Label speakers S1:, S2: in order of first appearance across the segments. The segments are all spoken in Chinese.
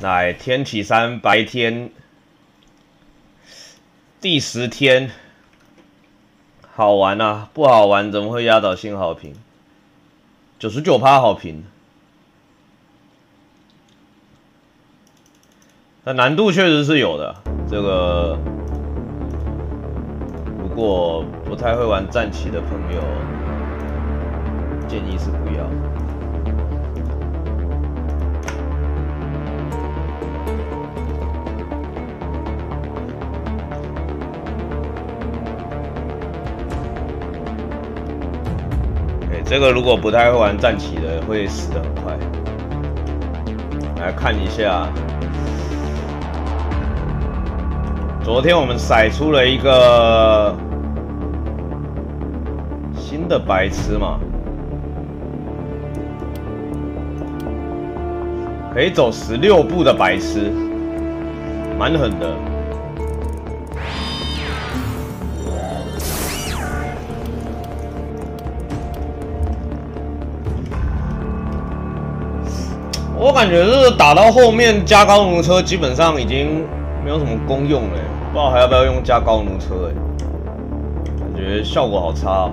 S1: 来，天启山白天第十天，好玩啊！不好玩怎么会压倒性好评？九十九趴好评，那难度确实是有的。这个如果不太会玩战棋的朋友，建议是不要。这个如果不太会玩战棋的，会死的很快。来看一下，昨天我们甩出了一个新的白痴嘛，可以走十六步的白痴，蛮狠的。感觉是打到后面加高弩车基本上已经没有什么功用了，不知道还要不要用加高弩车哎，感觉效果好差。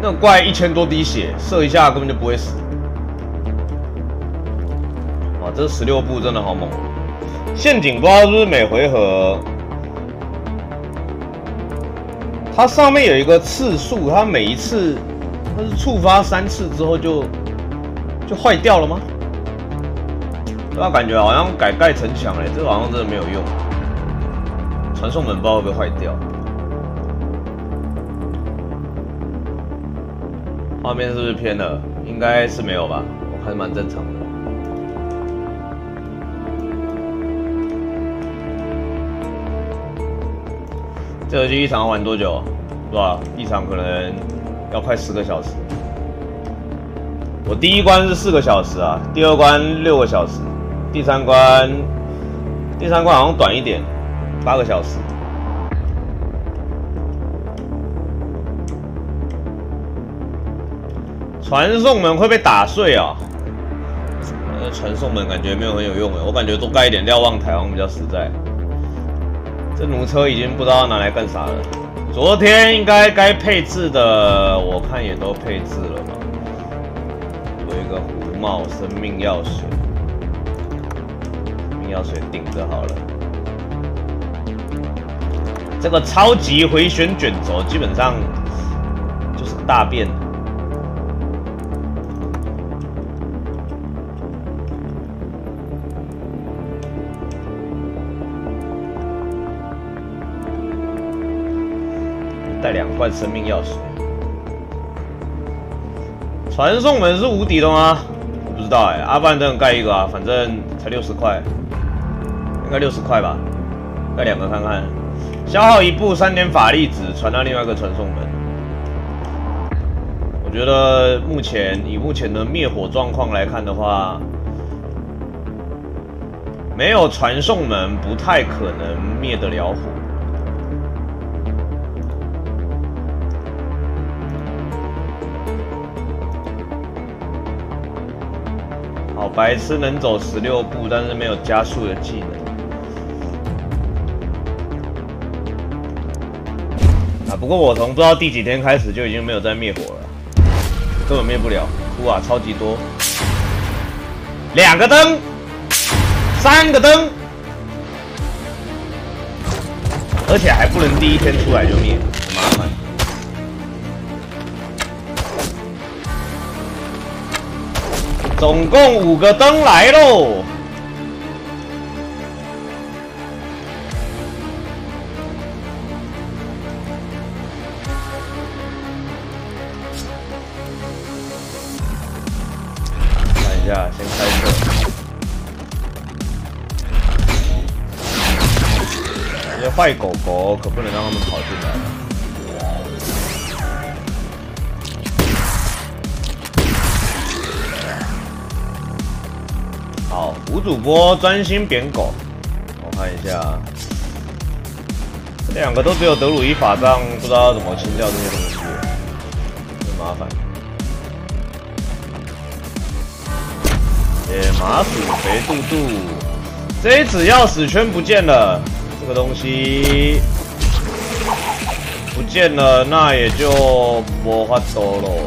S1: 那怪一千多滴血，射一下根本就不会死。哇，这十六步真的好猛！陷阱不知道是不是每回合，它上面有一个次数，它每一次。它是触发三次之后就就坏掉了吗？那感觉好像改盖城墙哎，这个好像真的没有用。传送门不知道会不会坏掉。画面是不是偏了？应该是没有吧，我看蛮正常的。这游戏一场玩多久？是吧？一场可能。要快十个小时，我第一关是四个小时啊，第二关六个小时，第三关，第三关好像短一点，八个小时。传送门会被打碎啊！呃，传送门感觉没有很有用诶，我感觉多盖一点瞭望台好像比较实在。这弩车已经不知道拿来干啥了。昨天应该该配置的，我看也都配置了吧。有一个狐帽生命药水，命药水顶着好了。这个超级回旋卷轴基本上就是大便。带两罐生命药水，传送门是无敌的吗？我不知道哎，阿凡等盖一个啊，反正才六十块，应该六十块吧，盖两个看看。消耗一步三点法力值，传到另外一个传送门。我觉得目前以目前的灭火状况来看的话，没有传送门不太可能灭得了火。白痴能走十六步，但是没有加速的技能。啊，不过我从不知道第几天开始就已经没有在灭火了，根本灭不了。哇，超级多，两个灯，三个灯，而且还不能第一天出来就灭，总共五个灯来喽！看一下，先开车。这些坏狗主播专心扁狗。我看一下，这两个都只有德鲁伊法杖，不知道怎么清掉这些东西，很麻烦。野麻薯肥肚肚，这一只钥匙圈不见了，这个东西不见了，那也就没法走喽。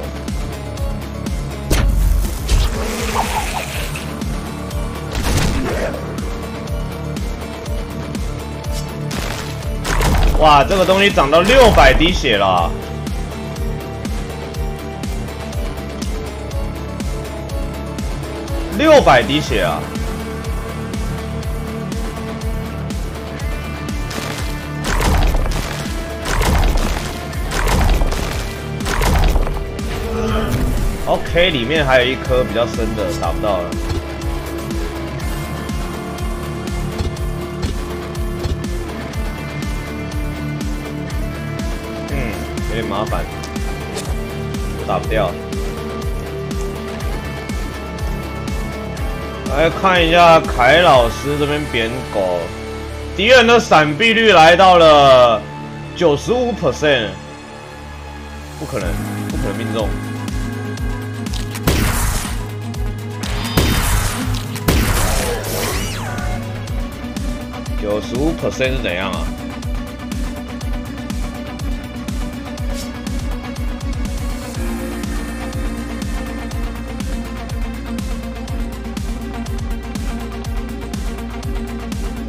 S1: 哇，这个东西涨到六百滴血了。六百滴血啊！OK，里面还有一颗比较深的，打不到了。麻烦，打不掉。来看一下凯老师这边扁狗，敌人的闪避率来到了九十五 percent，不可能，不可能命中。九十五 percent 是怎样啊？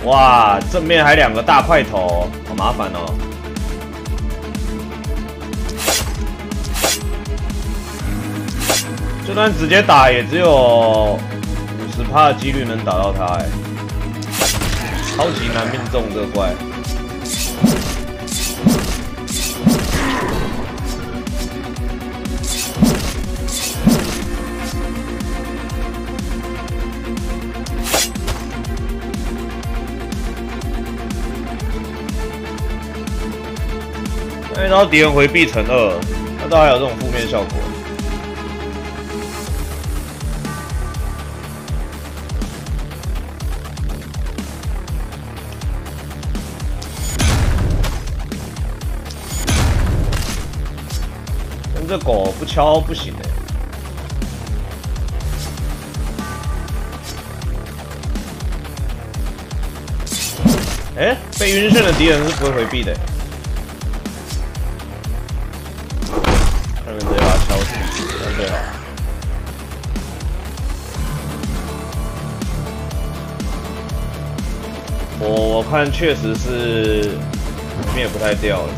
S1: 哇，正面还两个大块头，好麻烦哦！就算直接打，也只有五十趴的几率能打到他，哎，超级难命中这个怪。然后敌人回避成二，那都还有这种负面效果。跟这狗不敲不行的。哎，被晕眩的敌人是不会回避的。看确实是灭不太掉了。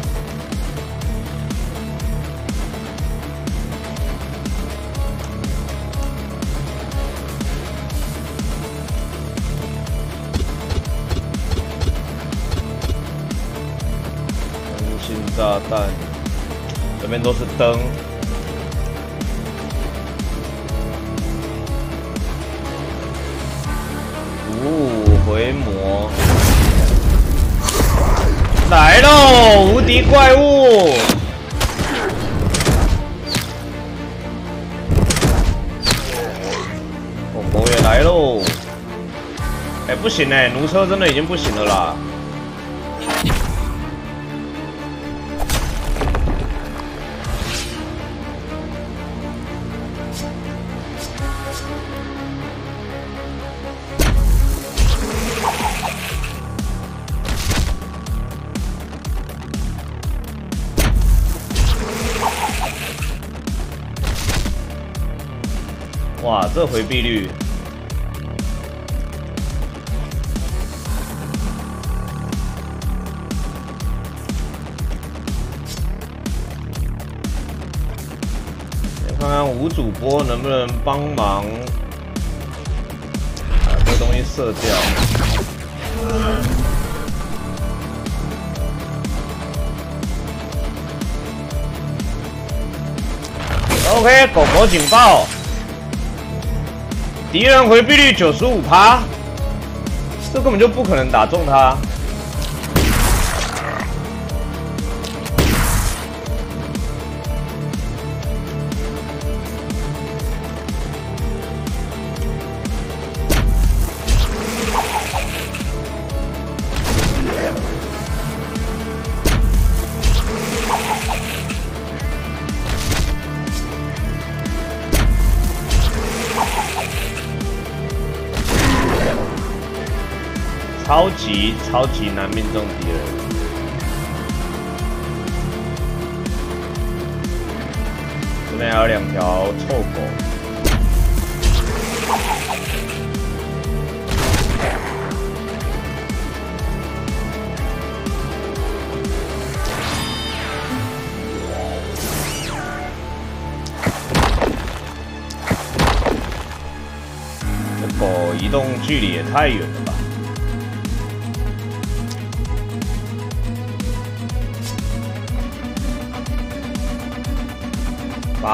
S1: 无心炸弹，这边都是灯。怪物！哦，火也来喽！哎，不行哎，弩车真的已经不行了啦。这回避率！看看吴主播能不能帮忙把这东西射掉。OK，狗狗警报。敌人回避率九十五趴，这根本就不可能打中他。级超级难命中敌人。这边还有两条臭狗。这狗移动距离也太远了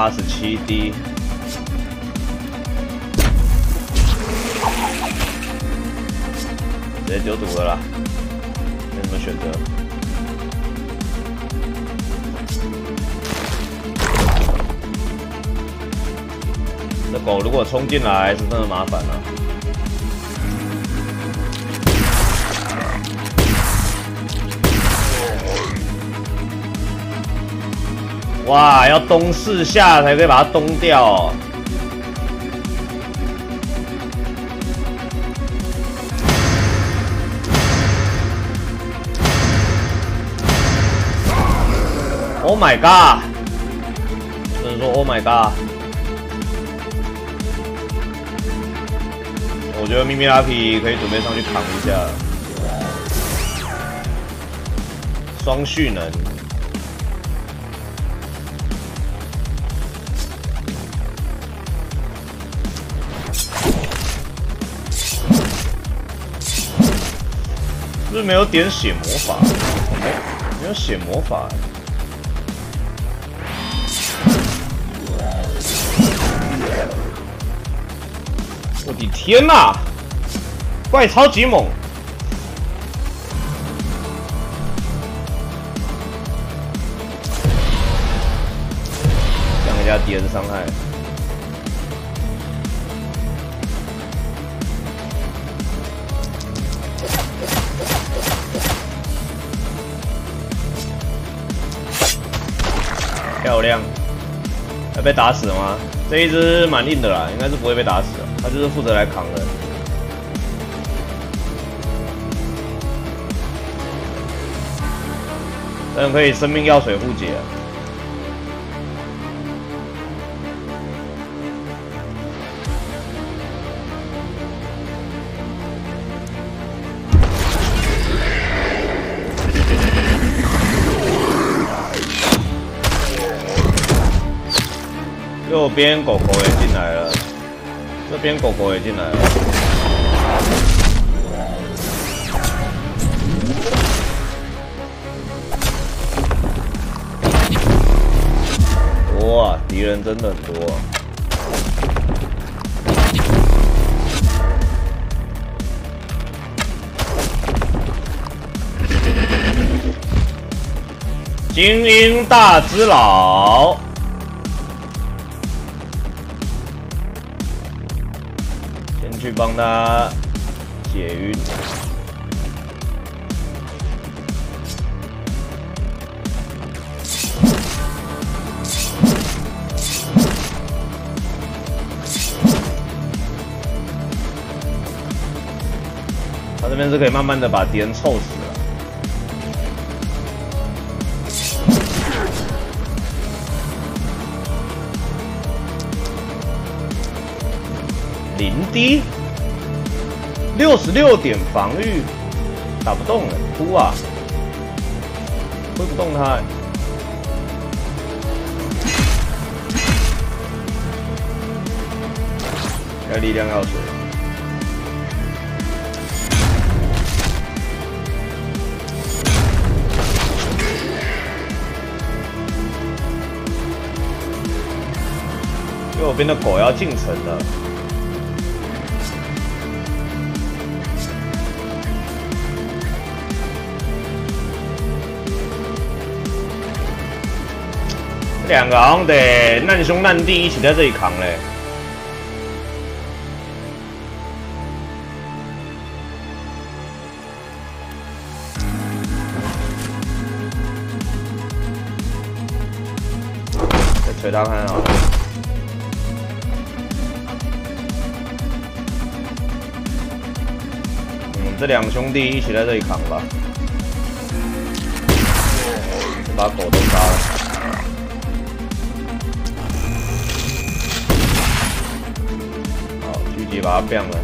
S1: 八十七滴，直接丢毒了啦，没什么选择。这狗如果冲进来，是真的麻烦了。哇，要东四下才可以把它东掉。Oh my god！只能说 Oh my god！我觉得咪咪拉皮可以准备上去扛一下，双蓄能。是没有点血魔法？没有血魔法。我的天哪！怪超级猛，被打死了吗？这一只蛮硬的啦，应该是不会被打死的。他就是负责来扛的。但可以生命药水护解。边狗狗也进来了，这边狗狗也进来了。哇，敌人真的很多。精英大只佬。去帮他解晕。他这边是可以慢慢的把敌人凑死。零滴，六十六点防御，打不动了，哭啊！挥不动他，要力量要水，右边的狗要进城了。两个好像得难兄难弟一起在这里扛嘞，再捶他看啊！嗯，这两兄弟一起在这里扛吧，把狗都杀了。把它变了。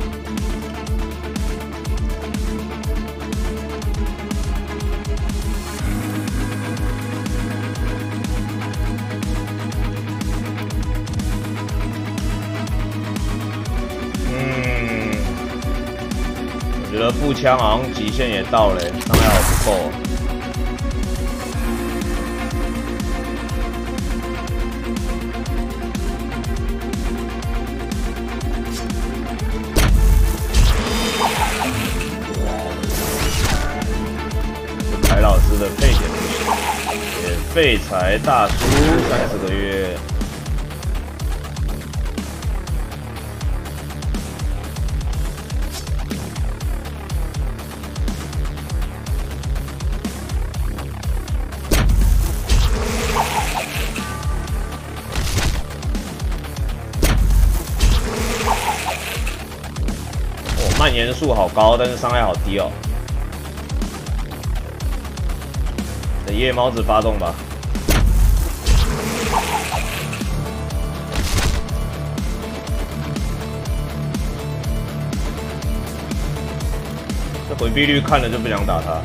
S1: 嗯，我觉得步枪好像极限也到了，伤害好不够。废柴大叔三四个月。哦蔓延数好高，但是伤害好低哦。等夜猫子发动吧。回避率看了就不想打他。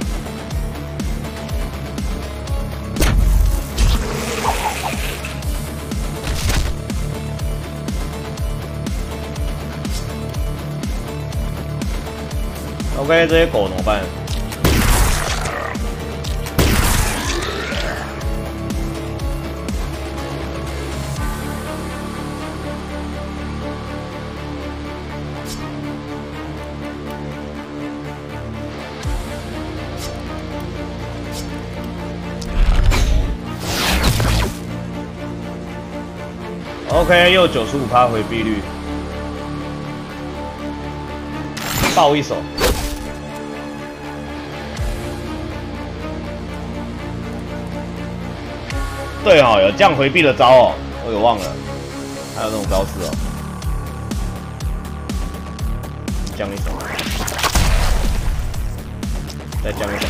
S1: OK，这些狗怎么办又九十五趴回避率，爆一手。对哦，有这样回避的招哦，我有忘了，还有那种招式哦，降一手，再降一手，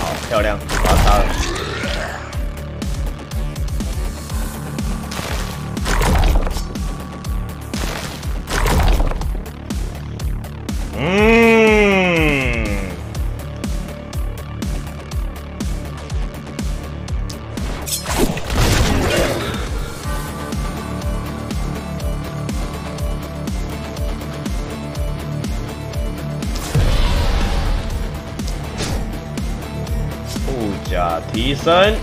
S1: 好漂亮，三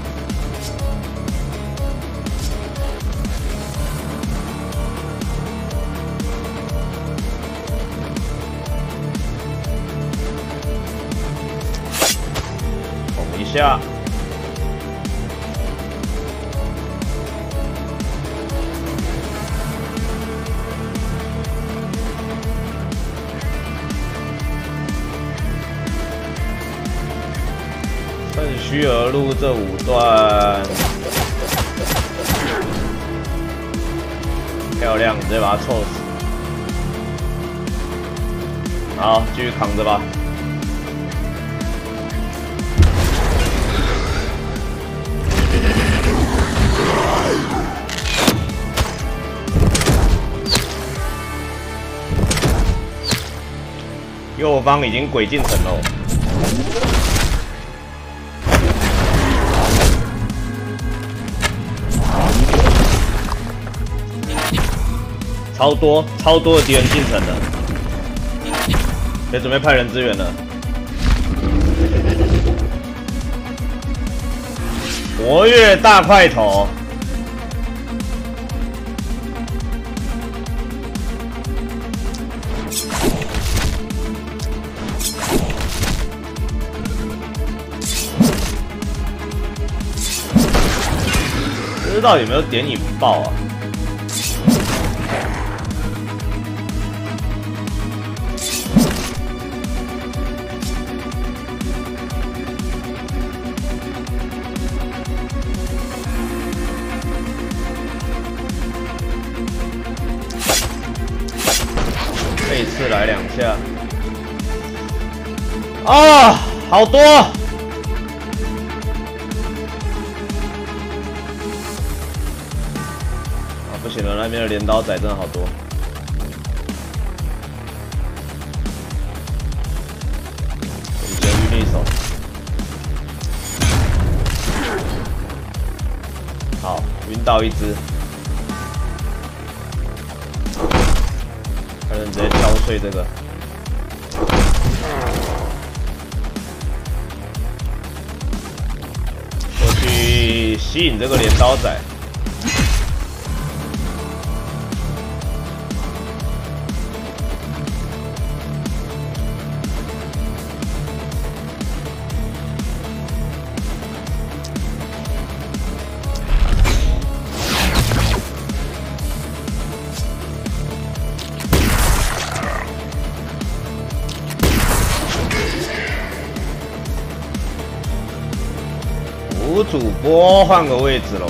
S1: 右方已经鬼进城了。超多超多的敌人进城了，也准备派人支援了。活跃大块头，不知道有没有点引爆啊？一次来两下。啊，好多！镰刀仔真的好多。监狱利手。好，晕倒一只。还能直接敲碎这个。我去吸引这个镰刀仔。换个位置喽。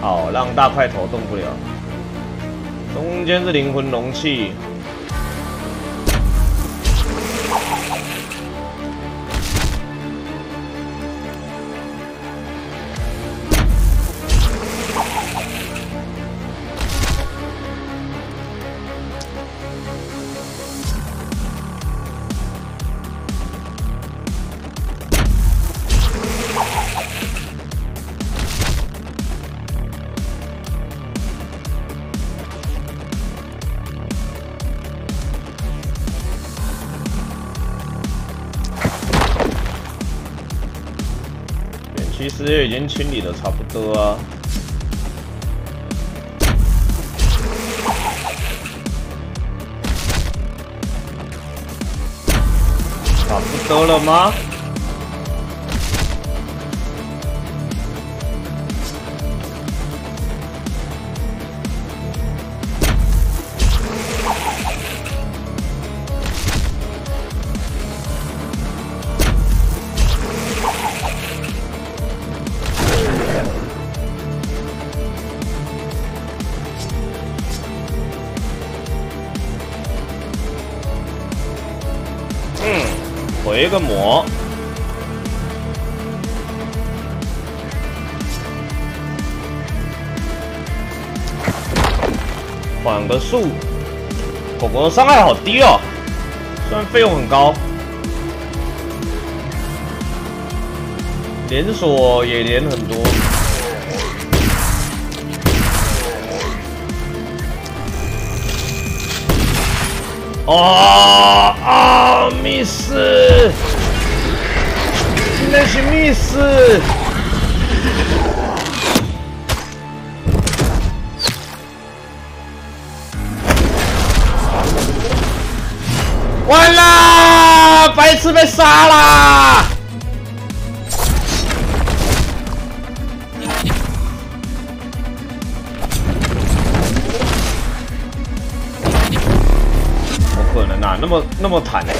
S1: 好，让大块头动不了。中间是灵魂容器。其实也已经清理的差不多啊，差不多了吗？回个魔，缓个速，狗狗的伤害好低哦，虽然费用很高，连锁也连很多。哦，miss，那是 miss，完了，白痴被杀了。那么那么坦，我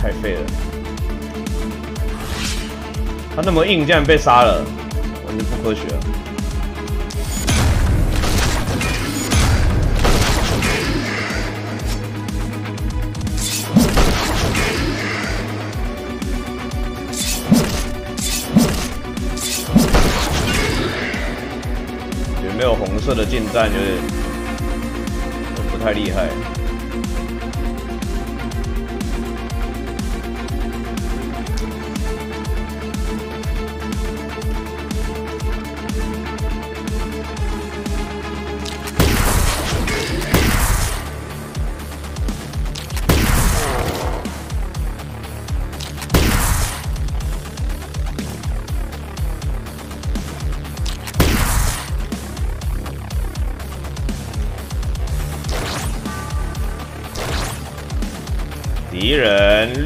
S1: 太废了。他那么硬，竟然被杀了，完全不科学。有没有红色的近战？就是。太厉害！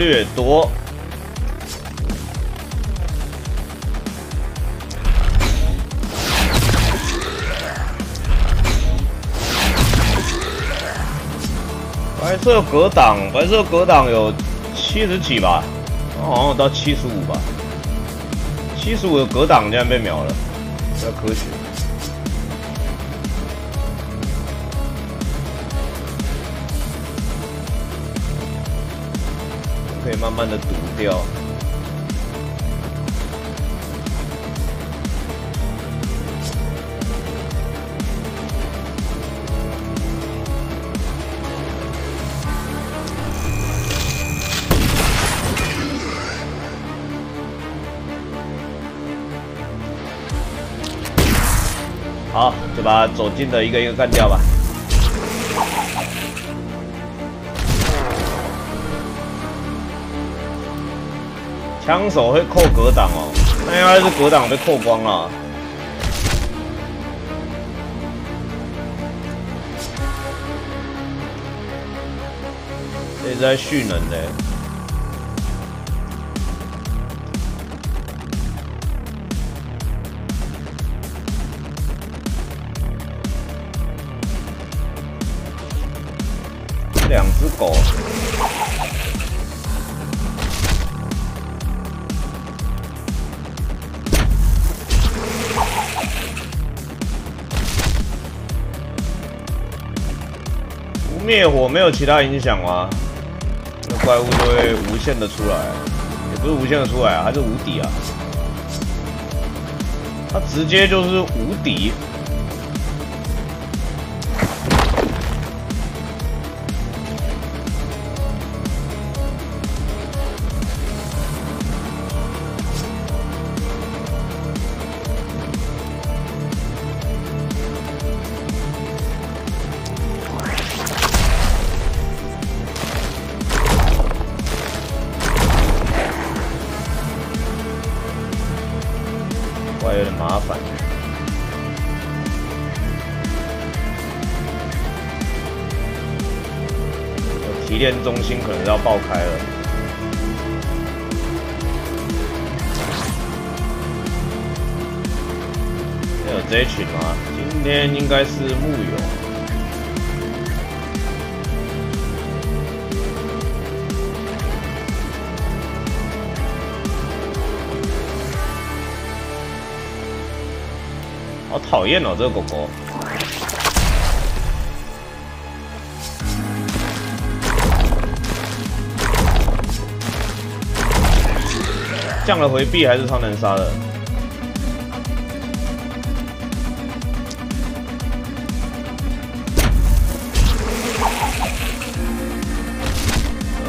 S1: 人略多，白色格挡，白色格挡有七十几吧，好像到七十五吧。七十五的格挡竟然被秒了，比较科学。慢慢的堵掉。好，就把走近的一个一个干掉吧。枪手会扣格挡哦，那应该是格挡被扣光了。这是在蓄能的。火没有其他影响吗？那怪物就会无限的出来，也不是无限的出来啊，它是无敌啊，它直接就是无敌。讨厌哦，这个狗狗。降了回避还是超能杀的。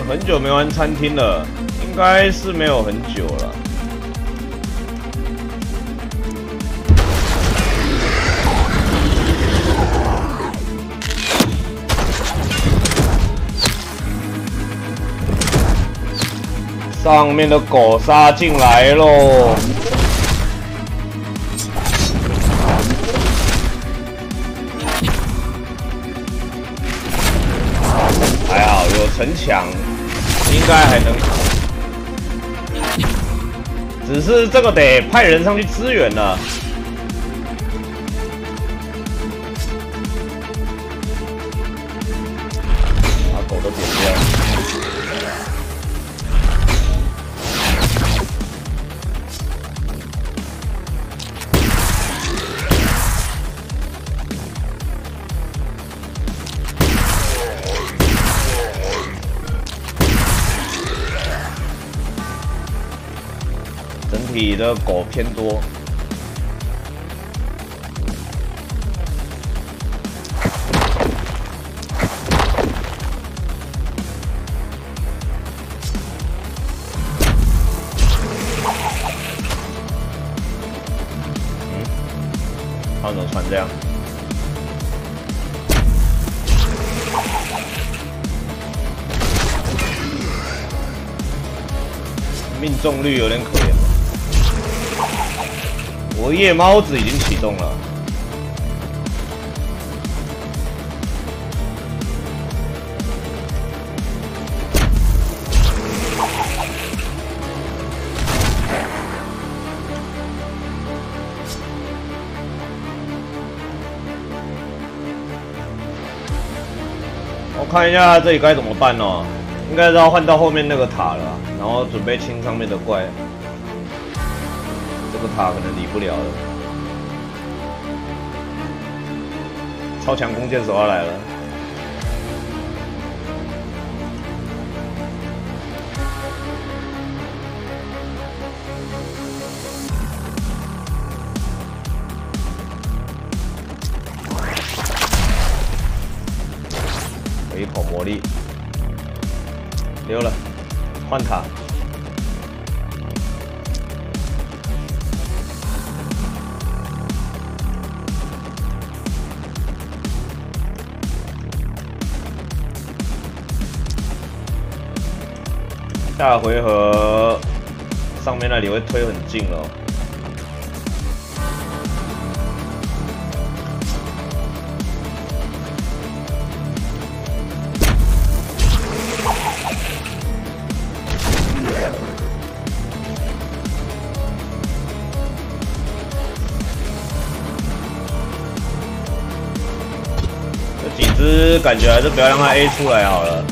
S1: 很久没玩餐厅了，应该是没有很久了。上面的狗杀进来喽！还好有城墙，应该还能扛。只是这个得派人上去支援了。狗偏多，嗯，他怎么穿这样？命中率有点。我夜猫子已经启动了，我看一下这里该怎么办哦，应该是要换到后面那个塔了，然后准备清上面的怪。这个塔可能理不了了。超强弓箭手要来了。我一口魔力，溜了，换塔。下回合上面那里会推很近了。这几只感觉还是不要让它 A 出来好了。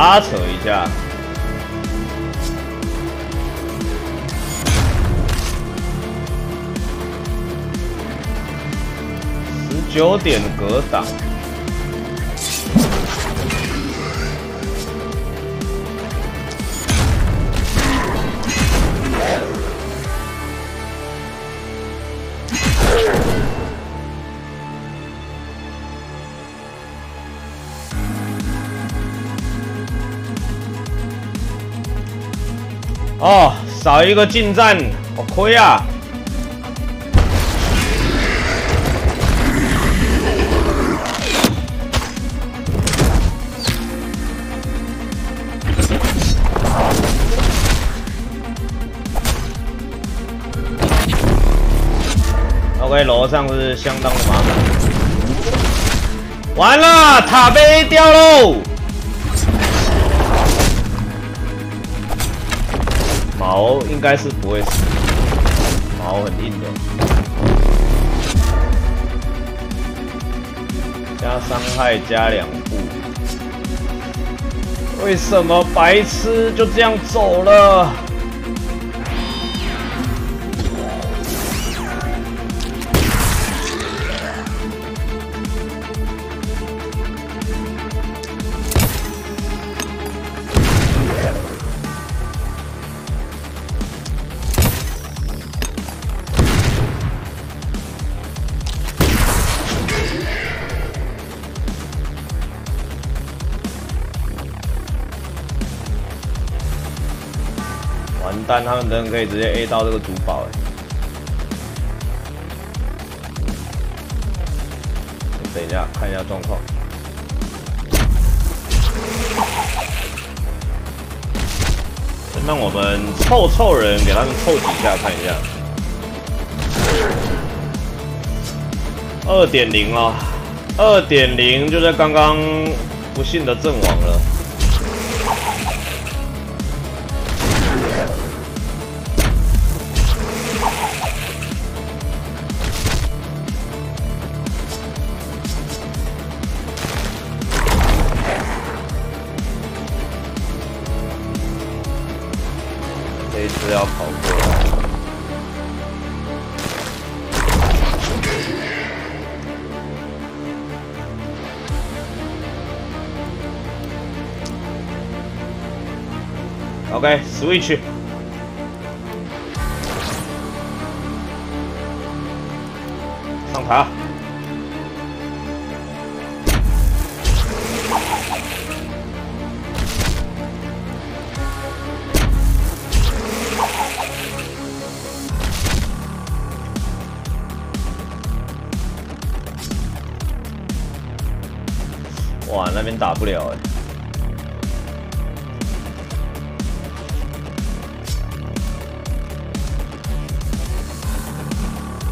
S1: 拉扯一下，十九点格挡。哦，少一个近战，好亏啊！OK，楼上是相当的麻烦。完了，塔被掉喽！毛应该是不会死，毛很硬的，加伤害加两步，为什么白痴就这样走了？完蛋，他们人可以直接 A 到这个主堡哎！等一下，看一下状况。那我们凑凑人，给他们凑几下看一下。二点零啊，二点零就在刚刚不幸的阵亡了。Switch，。上塔。哇，那边打不了哎。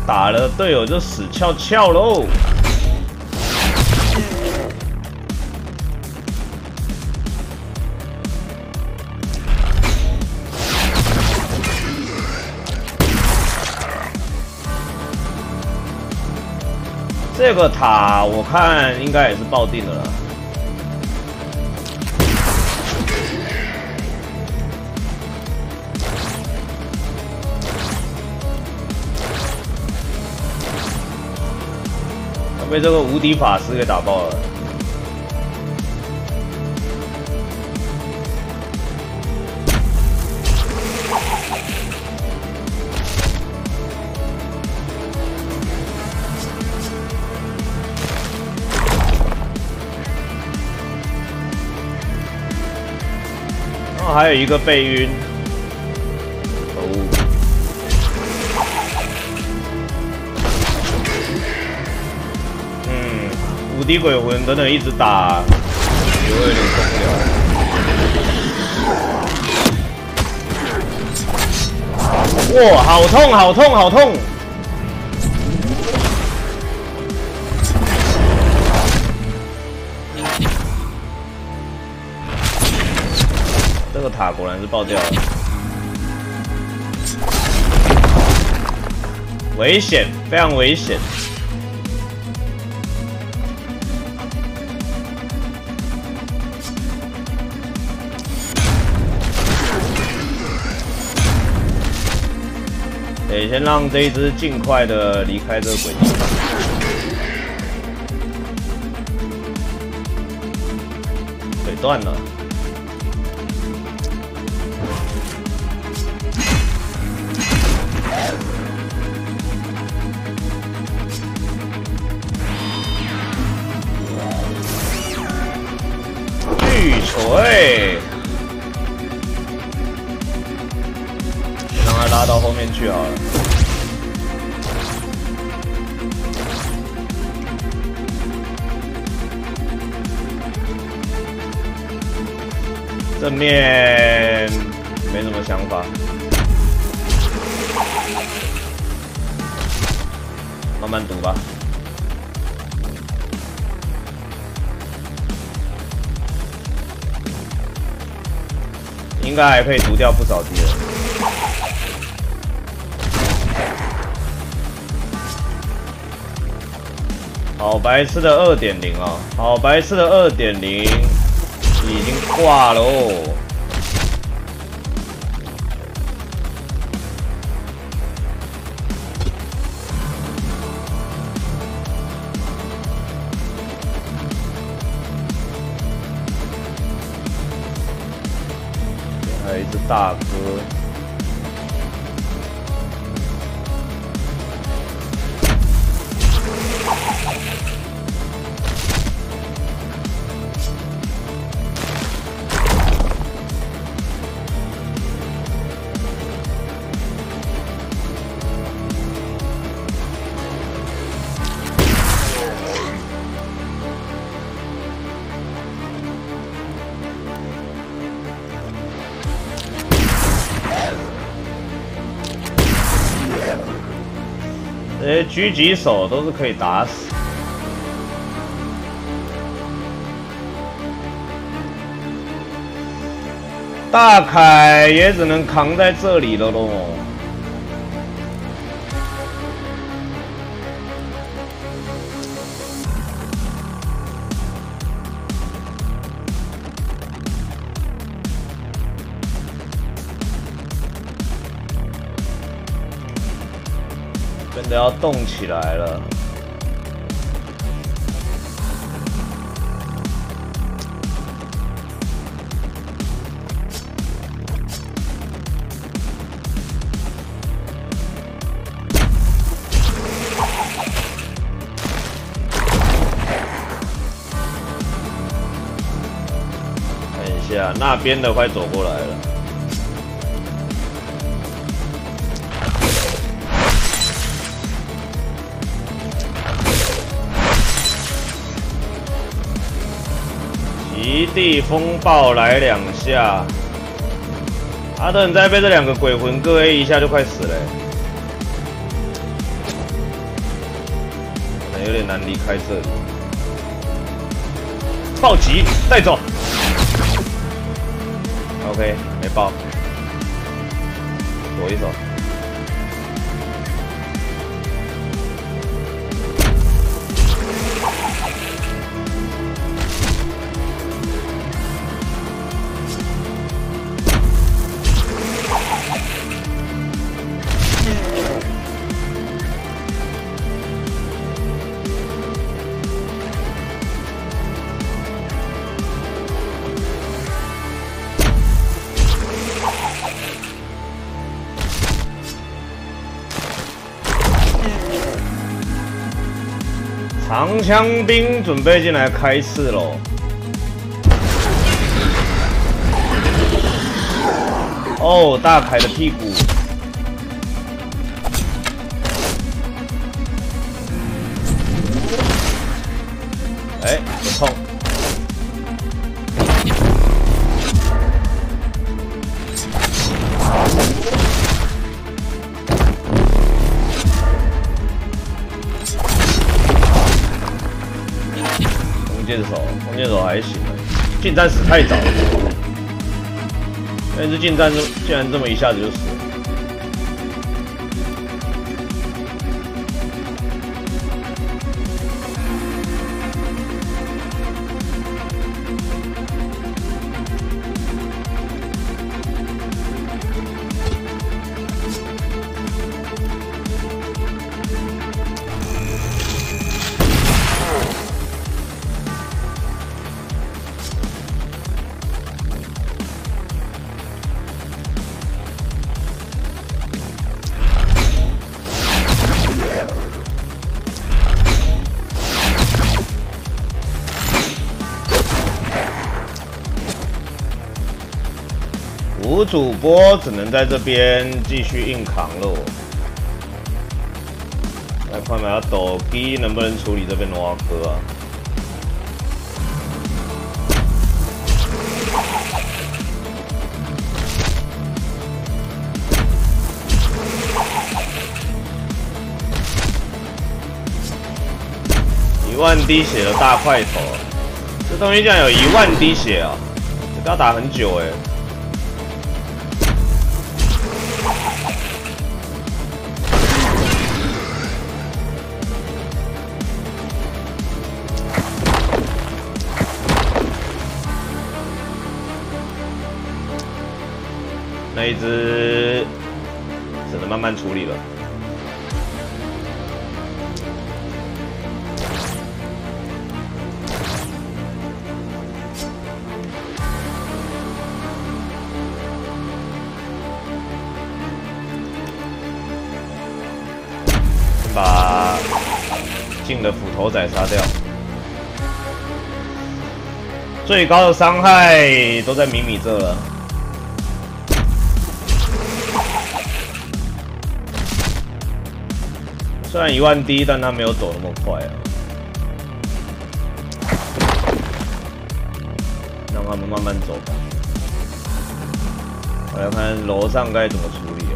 S1: 打了队友就死翘翘喽。这个塔我看应该也是爆定的了。被这个无敌法师给打爆了。然后还有一个被晕。低鬼魂等等一直打，也会有点受不了。哇，好痛，好痛，好痛！这个塔果然是爆掉了，危险，非常危险。先让这一只尽快的离开这个轨迹。腿断了。巨锤。让它拉到后面去好了。正面没什么想法，慢慢读吧。应该还可以毒掉不少敌人。好白痴的二点零啊！好白痴的二点零已经挂喽。还有一只大哥。狙击手都是可以打死，大凯也只能扛在这里了喽。要动起来了！看一下，那边的快走过来了。地风暴来两下，阿德，你再被这两个鬼魂各 A 一下就快死了。可能有点难离开这里。暴击带走。OK，没爆。躲一手。枪兵准备进来开刺喽！哦，大凯的屁股！哎，不痛。还行，近战死太早了。但是近战竟然这么一下子就死了。只能在这边继续硬扛喽。来看看抖机能不能处理这边的挖哥啊？一万滴血的大块头，这东西竟然有一万滴血啊！这要打很久哎。只只能慢慢处理了。把进的斧头仔杀掉，最高的伤害都在米米这了。虽然一万滴，但他没有走那么快啊。让他们慢慢走吧。我来看楼上该怎么处理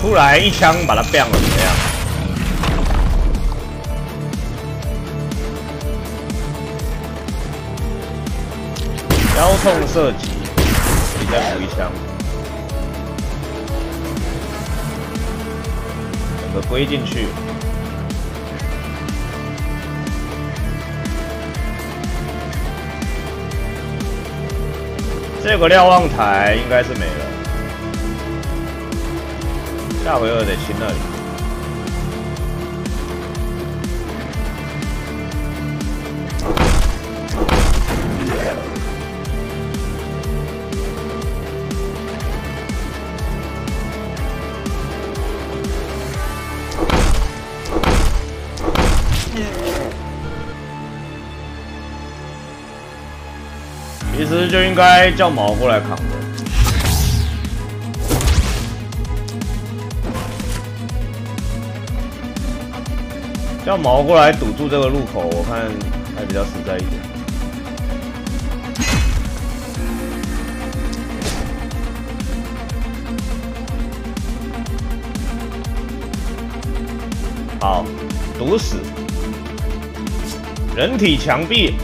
S1: 出来一枪把他毙了，怎么样？腰痛射击，你再补一枪，整个归进去。这个瞭望台应该是没了。下回我得去那里。其实就应该叫毛过来扛的，叫毛过来堵住这个路口，我看还比较实在一点。好，堵死人体墙壁。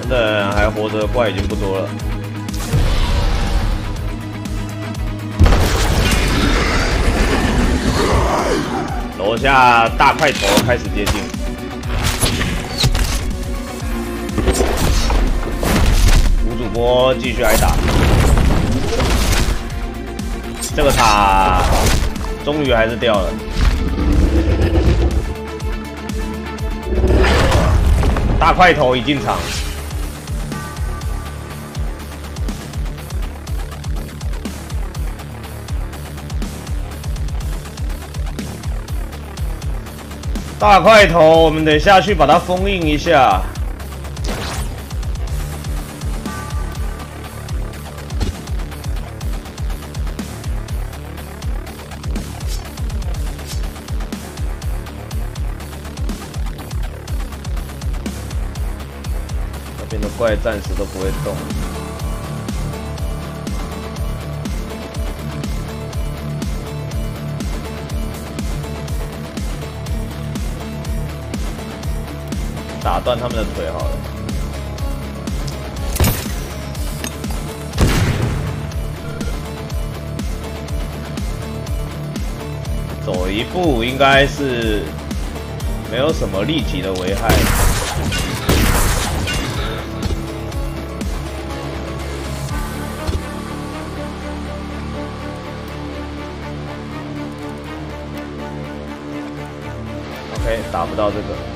S1: 真的还活着怪已经不多了。下大块头开始接近，吴主播继续挨打。这个塔终于还是掉了，大块头已进场。大块头，我们得下去把它封印一下。那边的怪暂时都不会动。断他们的腿好了。走一步应该是没有什么立即的危害。OK，打不到这个。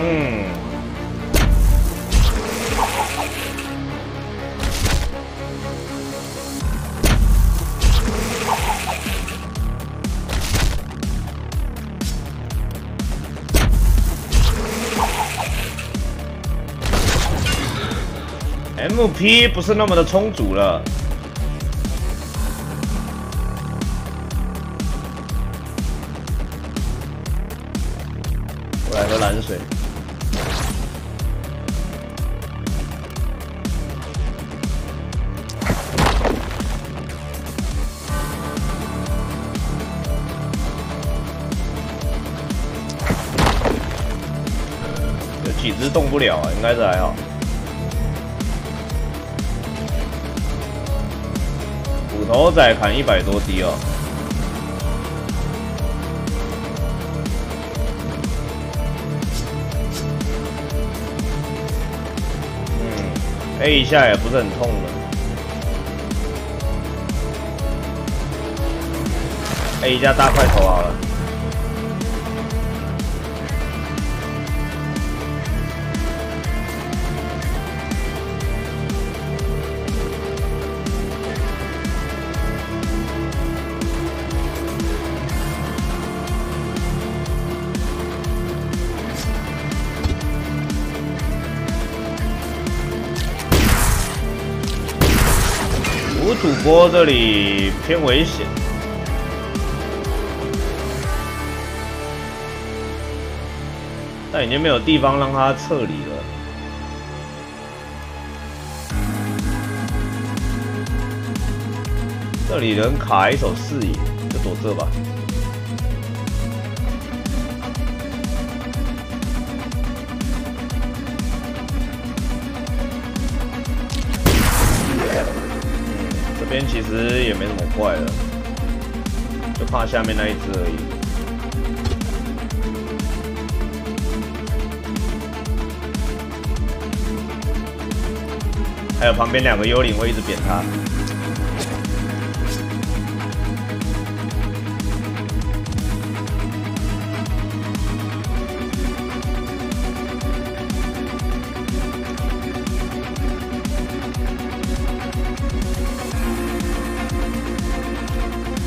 S1: 嗯 MP 不是那么的充足了。动不了啊，应该是还好。斧头仔砍一百多滴哦。嗯，A 一下也不是很痛的。A 一下大块头好了。波这里偏危险，但已经没有地方让他撤离了。这里能卡一手视野，就躲这吧。其实也没什么怪了，就怕下面那一只而已。还有旁边两个幽灵会一直扁他。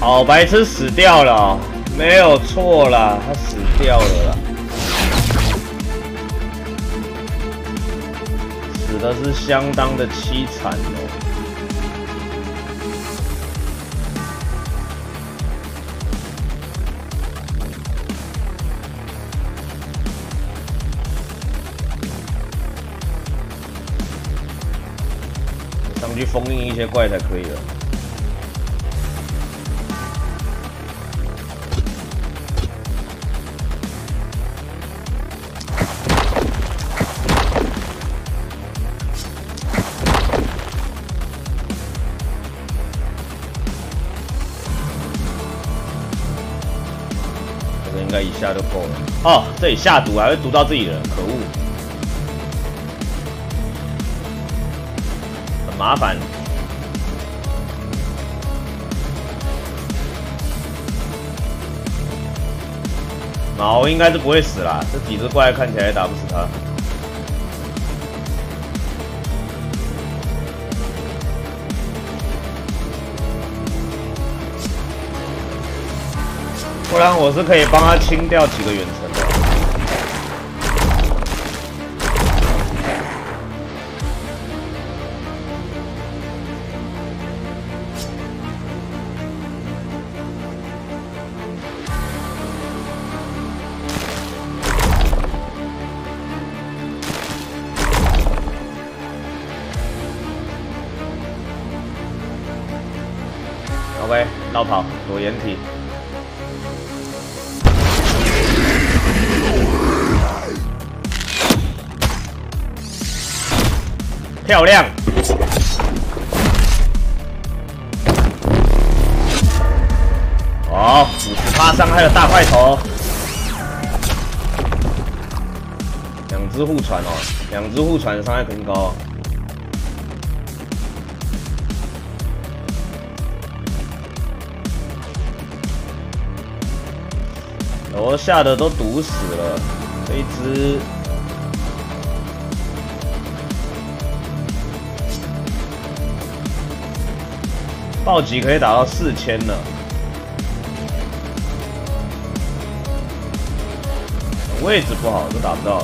S1: 好白痴死掉了，没有错啦，他死掉了啦，死的是相当的凄惨哦。上去封印一些怪才可以了。够了哦，这里下毒还会毒到自己人，可恶，很麻烦。毛应该是不会死了，这几只怪看起来打不死他。然我是可以帮他清掉几个元素吓得都堵死了，这一只。暴击可以打到四千了，位置不好都打不到。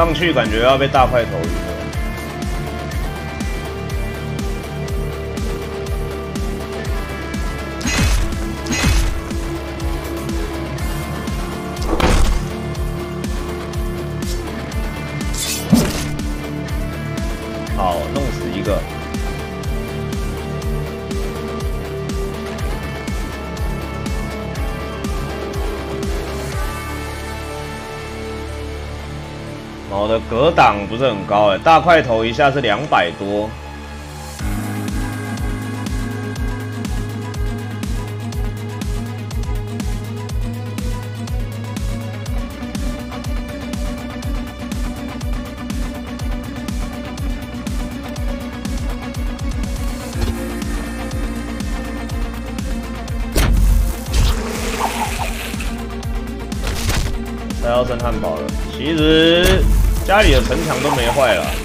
S1: 上去感觉要被大块头。我的格挡不是很高哎，大块头一下是两百多。他要升汉堡了，其实。家里的城墙都没坏了。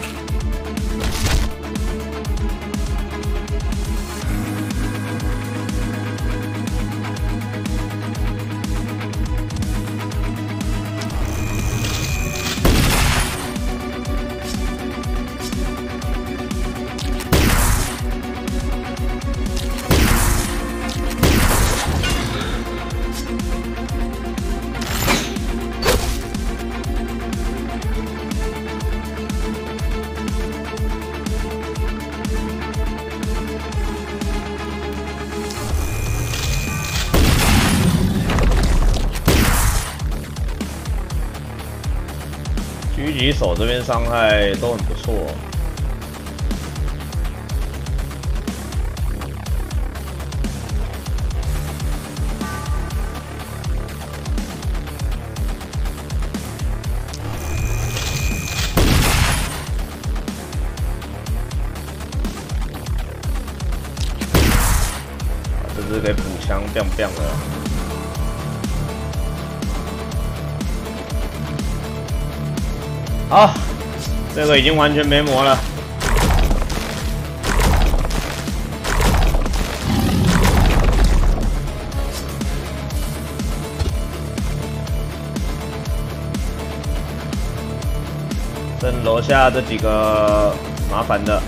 S1: 我这边伤害都很不错。已经完全没魔了。剩楼下这几个麻烦的。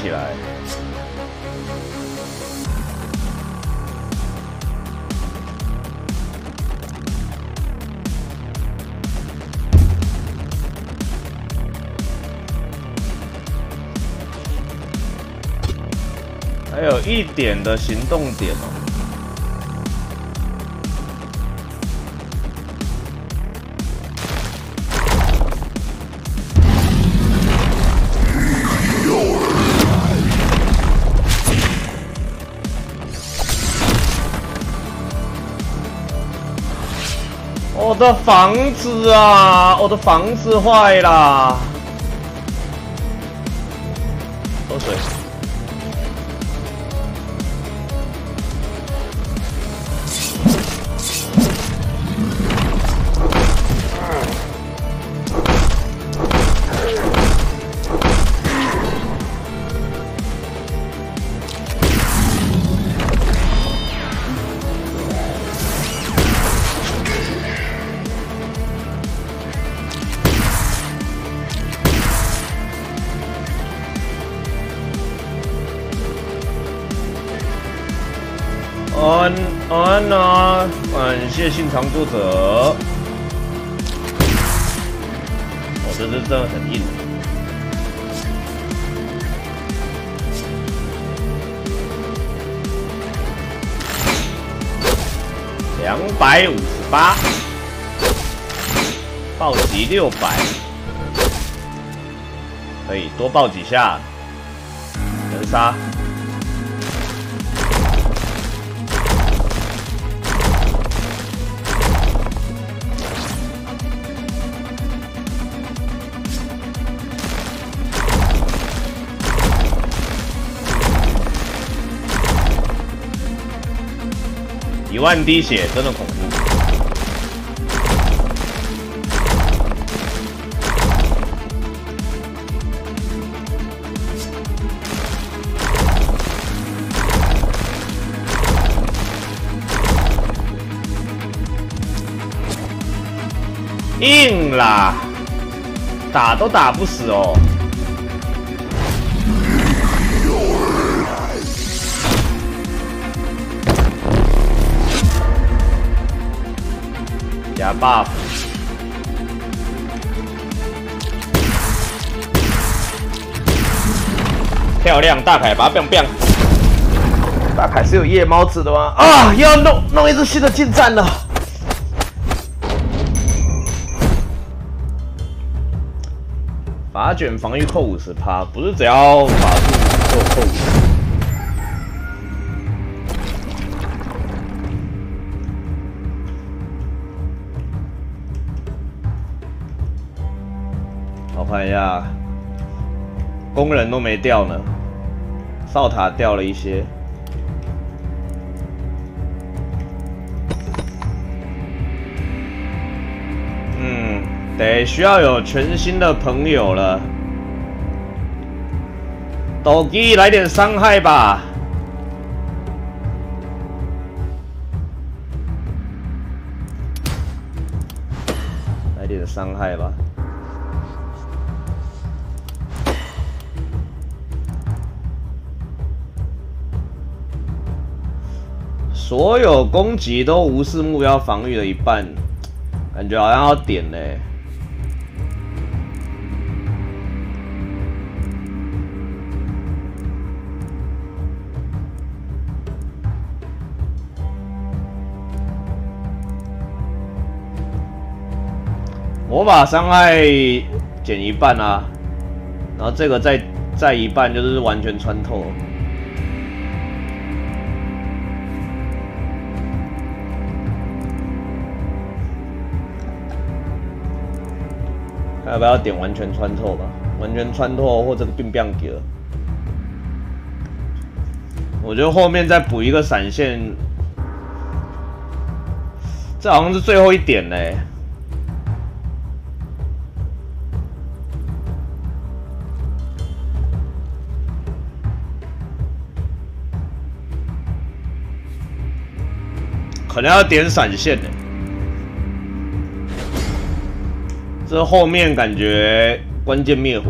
S1: 起来，还有一点的行动点哦。我的房子啊！我的房子坏了，喝水。谢信长作者。哦，这这真的很硬。两百五十八，暴击六百，可以多暴几下，能杀。一万滴血，真的恐怖。硬啦，打都打不死哦。buff，漂亮！大凯拔 biang biang，大凯是有夜猫子的吗？啊，要弄弄一只新的近战了。法卷防御扣五十趴，不是只要法工人都没掉呢，哨塔掉了一些。嗯，得需要有全新的朋友了。斗鸡来点伤害吧，来点伤害吧。所有攻击都无视目标防御的一半感觉好像要点嘞。我把伤害减一半啊然后这个再再一半就是完全穿透。要不要点完全穿透吧？完全穿透或者并变给了。我觉得后面再补一个闪现，这好像是最后一点嘞。可能要点闪现呢。这后面感觉关键灭火，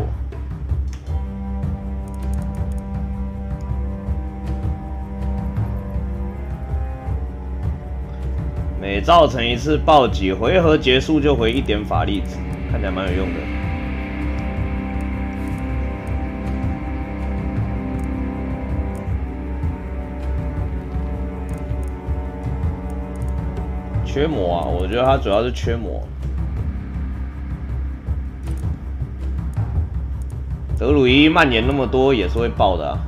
S1: 每造成一次暴击，回合结束就回一点法力值，看起来蛮有用的。缺魔啊，我觉得它主要是缺魔。德鲁伊蔓延那么多也是会爆的啊！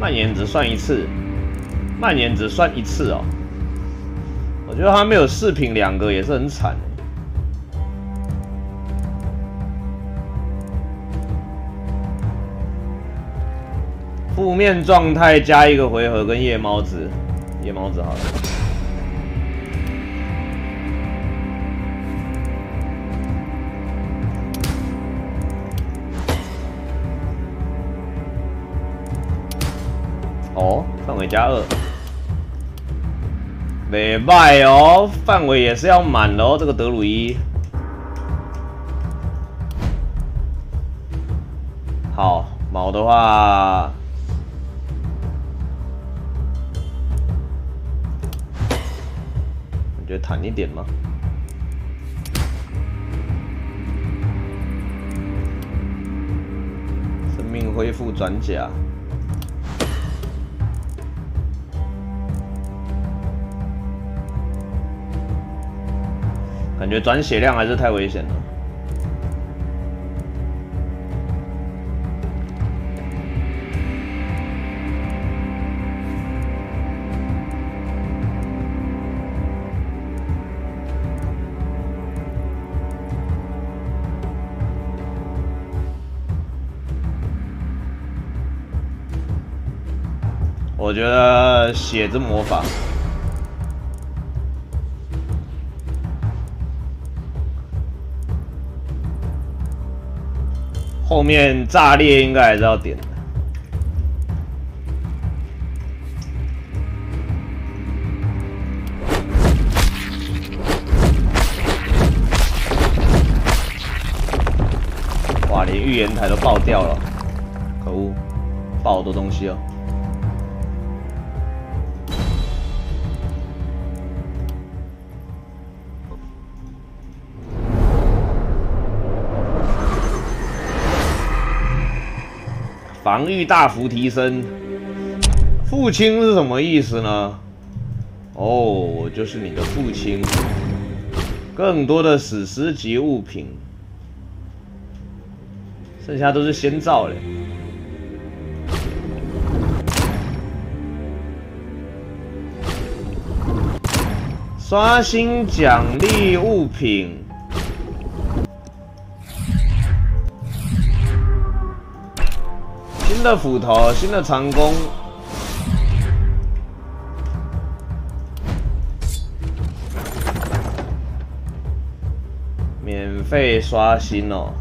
S1: 蔓延只算一次，蔓延只算一次哦。我觉得他没有四品两个也是很惨。负面状态加一个回合跟夜猫子，夜猫子好了。哦，范围加二，没败哦，范围也是要满的哦，这个德鲁伊。好，毛的话。坦一点吗？生命恢复转甲，感觉转血量还是太危险了。我觉得血之魔法后面炸裂应该还是要点的。哇，连预言台都爆掉了，可恶，爆好多东西哦。防御大幅提升，父亲是什么意思呢？哦，我就是你的父亲。更多的史诗级物品，剩下都是先造嘞。刷新奖励物品。的斧头，新的长弓，免费刷新哦！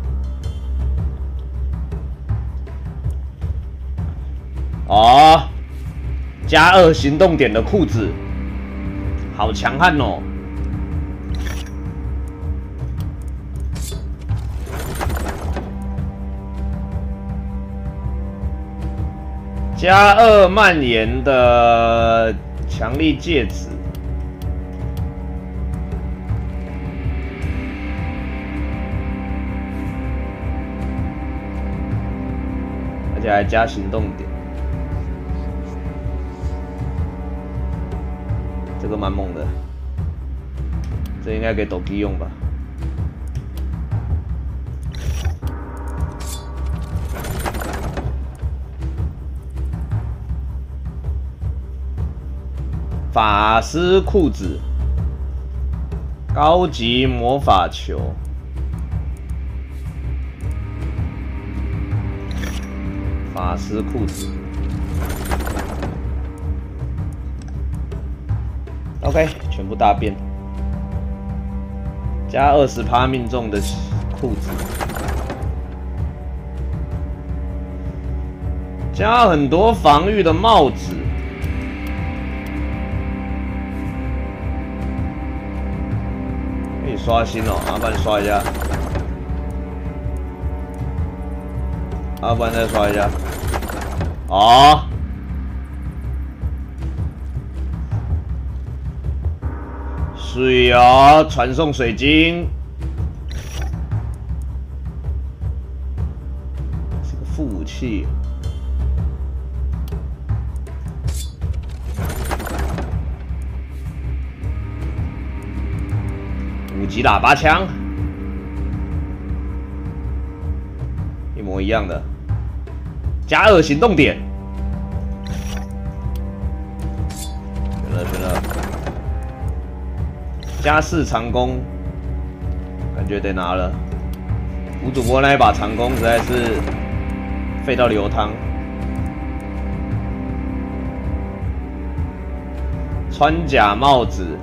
S1: 哦，加二行动点的裤子，好强悍哦！加二蔓延的强力戒指而且还加行动点。这个蛮猛的。这应该给抖币用吧。法师裤子，高级魔法球，法师裤子，OK，全部大变，加二十趴命中的裤子，加很多防御的帽子。刷新哦，麻烦刷一下。麻烦再刷一下。啊！水啊！传送水晶。是个副武器。级喇叭枪，一模一样的。加二行动点，选了选了。加四长弓，感觉得拿了。吴主播那一把长弓实在是废到流汤。穿甲帽子。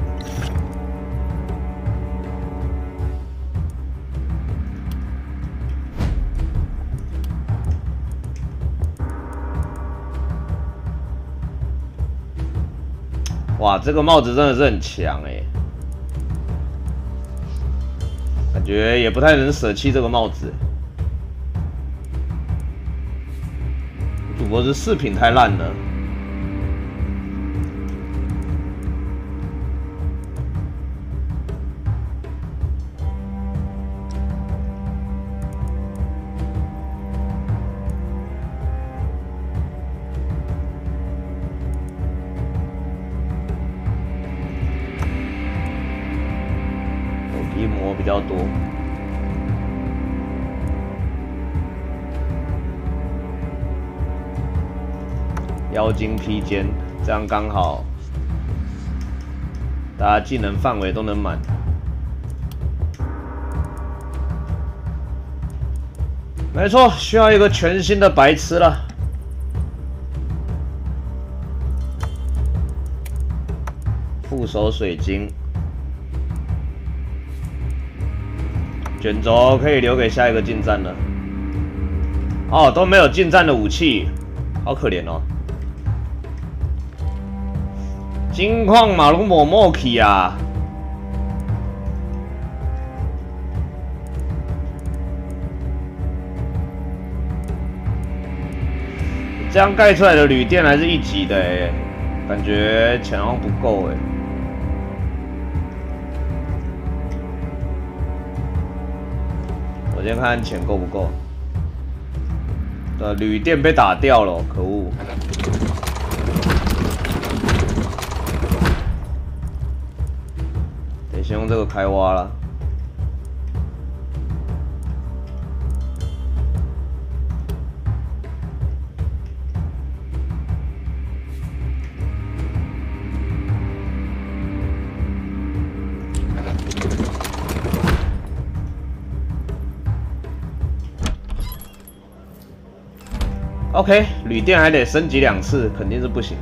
S1: 哇，这个帽子真的是很强哎，感觉也不太能舍弃这个帽子。主播是饰品太烂了。金披肩，这样刚好，大家技能范围都能满。没错，需要一个全新的白痴了。副手水晶，卷轴可以留给下一个近战了。哦，都没有近战的武器，好可怜哦。金矿马龙莫莫奇啊！这样盖出来的旅店还是一级的哎，感觉钱好像不够哎。我先看钱够不够。呃，旅店被打掉了，可恶。这个开挖了。OK，旅店还得升级两次，肯定是不行。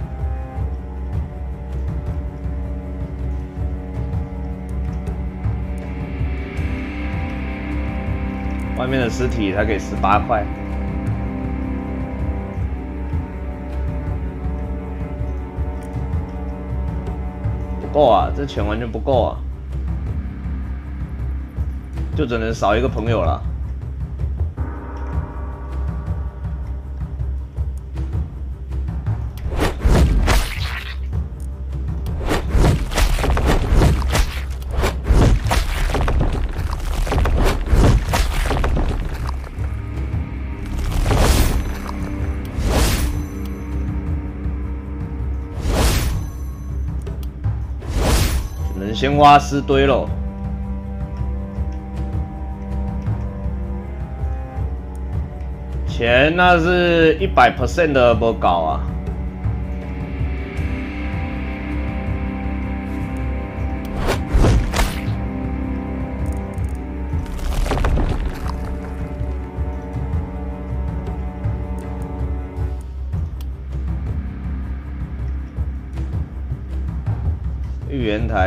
S1: 外面的尸体才给十八块，不够啊！这钱完全不够啊，就只能少一个朋友了。先挖尸堆喽。钱那是一百 percent 的不搞啊。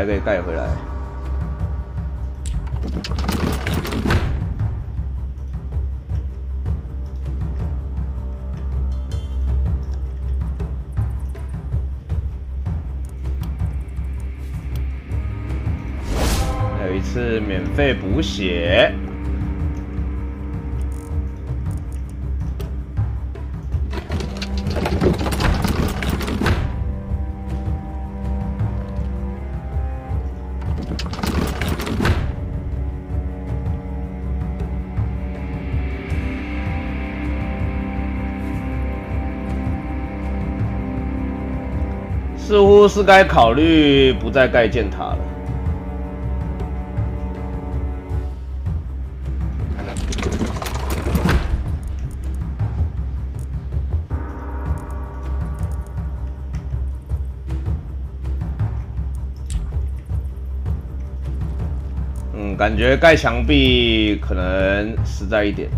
S1: 还可以盖回来。还有一次免费补血。是该考虑不再盖箭塔了。嗯，感觉盖墙壁可能实在一点。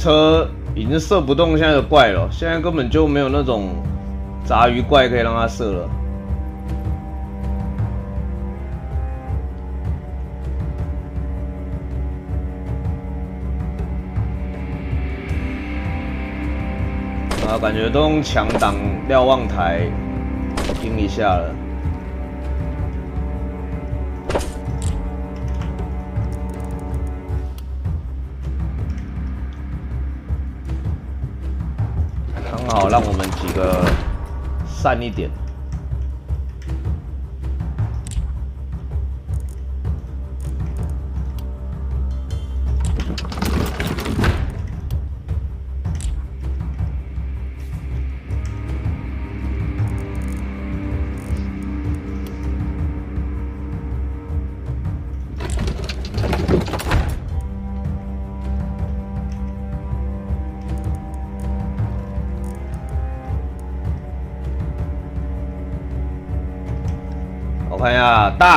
S1: 车已经射不动现在的怪了，现在根本就没有那种杂鱼怪可以让它射了。啊，感觉都用强挡瞭望台盯一下了。好，让我们几个散一点。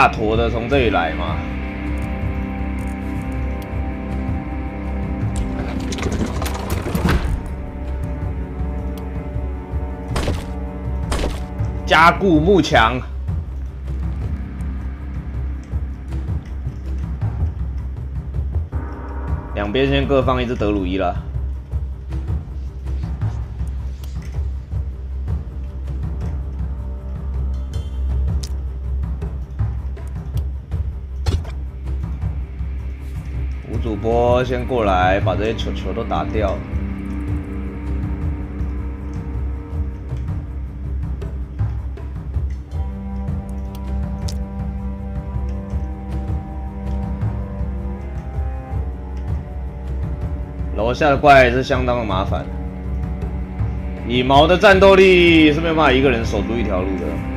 S1: 大坨的从这里来嘛。加固幕墙，两边先各放一只德鲁伊了。先过来，把这些球球都打掉。楼下的怪是相当的麻烦，羽毛的战斗力是没有办法一个人守住一条路的。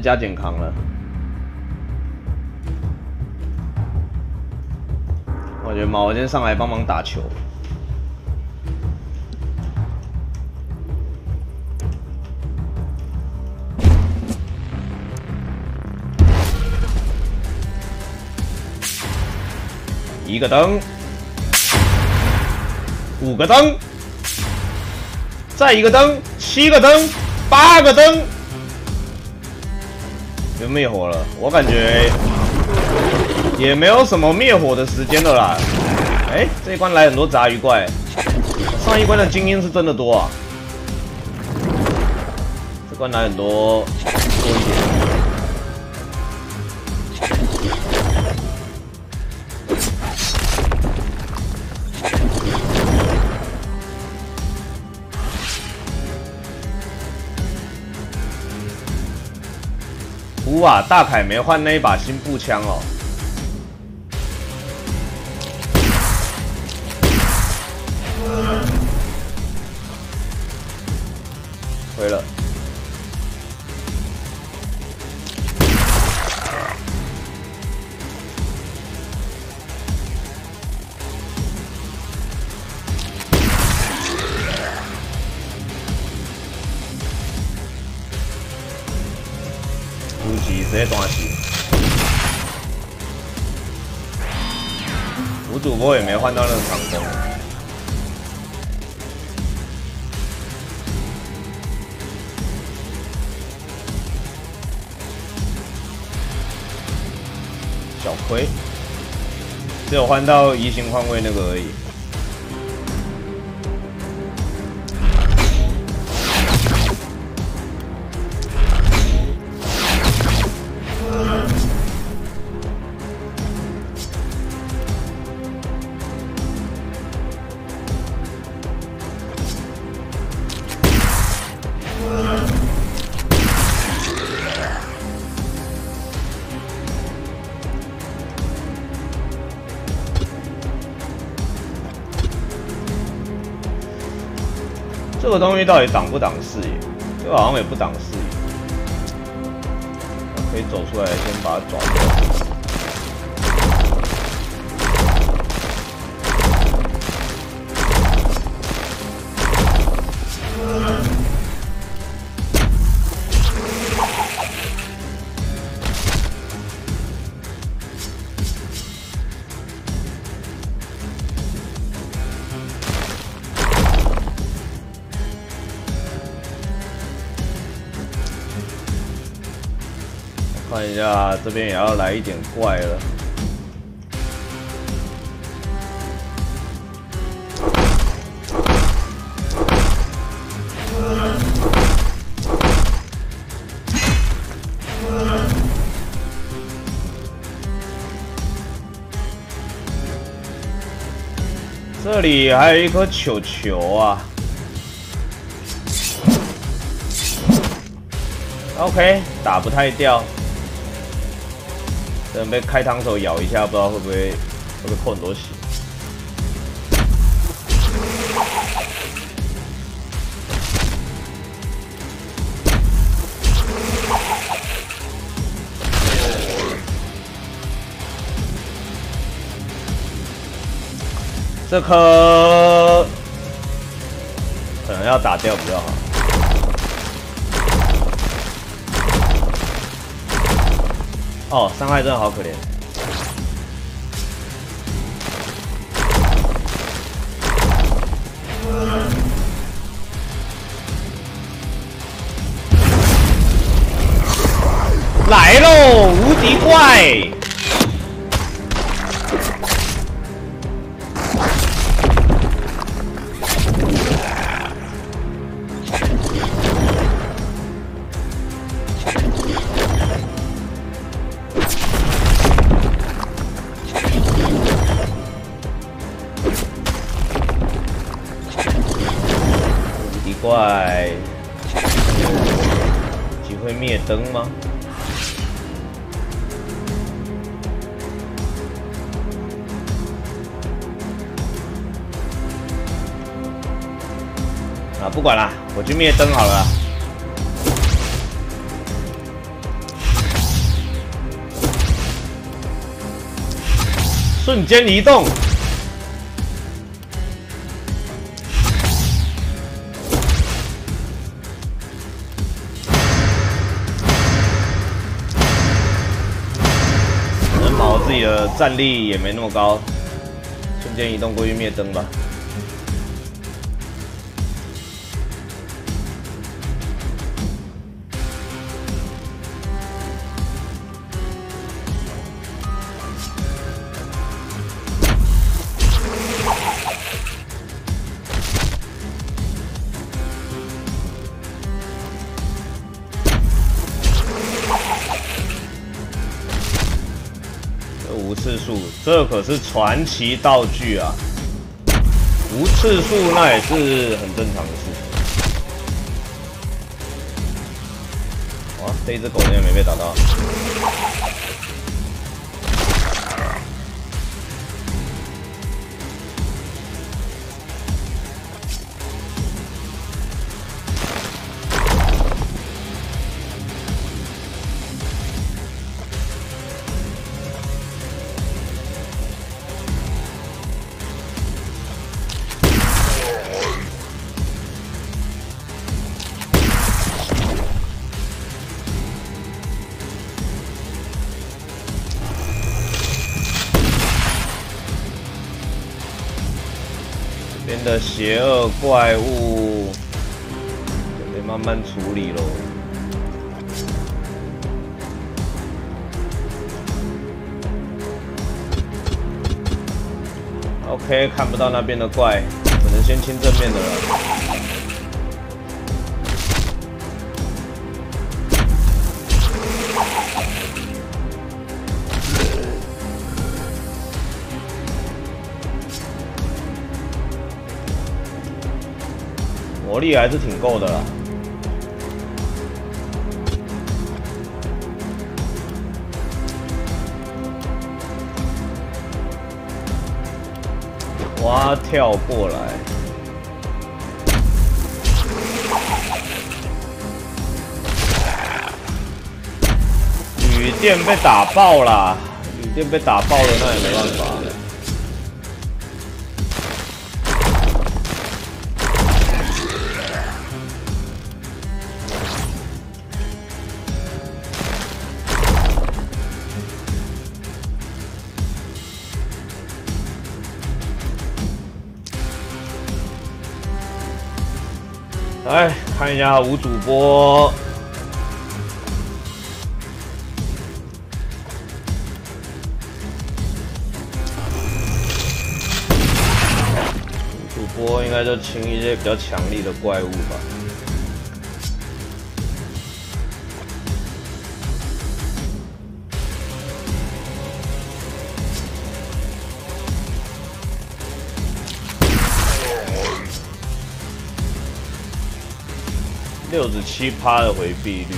S1: 加减扛了。我觉得毛先上来帮忙打球。一个灯，五个灯，再一个灯，七个灯，八个灯，灭火了。我感觉也没有什么灭火的时间了啦。哎，这一关来很多杂鱼怪，上一关的精英是真的多啊。这关来很多，多一点。哇！大凯没换那一把新步枪哦。不过也没换到那个长弓。小亏，只有换到移形换位那个而已。这东西到底挡不挡视野？这好像也不挡视野。可以走出来，先把它抓掉。下，这边也要来一点怪了。这里还有一颗球球啊。OK，打不太掉。等被开膛手咬一下，不知道会不会会不会扣很多血。这颗可能要打掉比较好。哦，伤害真的好可怜。来喽，无敌怪！灭灯好了。瞬间移动。自己的战力也没那么高，瞬间移动过去灭灯吧。可是传奇道具啊！无次数那也是很正常的事情。哇，这只狗竟然没被打到。的邪恶怪物，得慢慢处理喽。OK，看不到那边的怪，只能先清正面的了。力还是挺够的啦。哇，跳过来！旅店被打爆了，旅店被打爆了，那也没办法。看一下无主播，主播应该就清一些比较强力的怪物吧。六十七趴的回避率，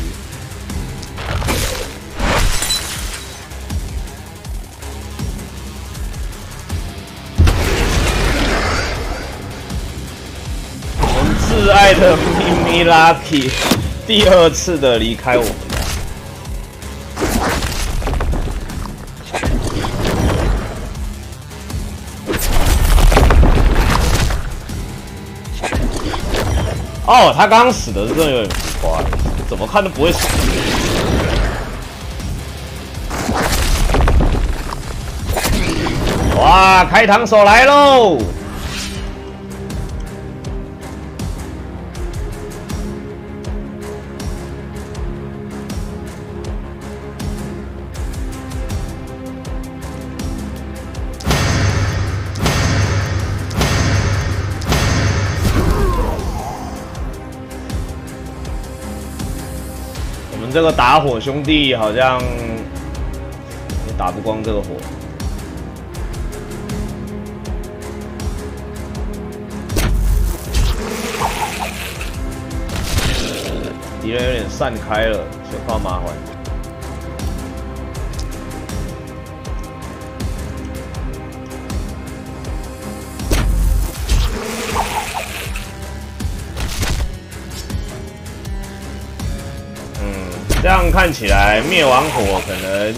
S1: 我们挚爱的咪咪 Lucky 第二次的离开我们。哦，他刚死的真的有点浮夸，怎么看都不会死。哇，开膛手来喽！打火兄弟好像也打不光这个火，敌人有点散开了，就怕麻烦。看起来，灭完火可能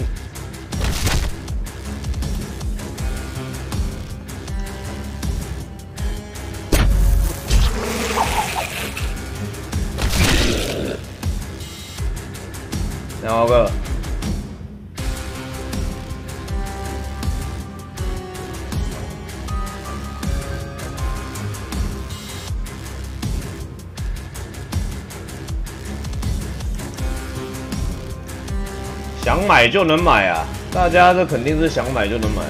S1: 买就能买啊！大家这肯定是想买就能买。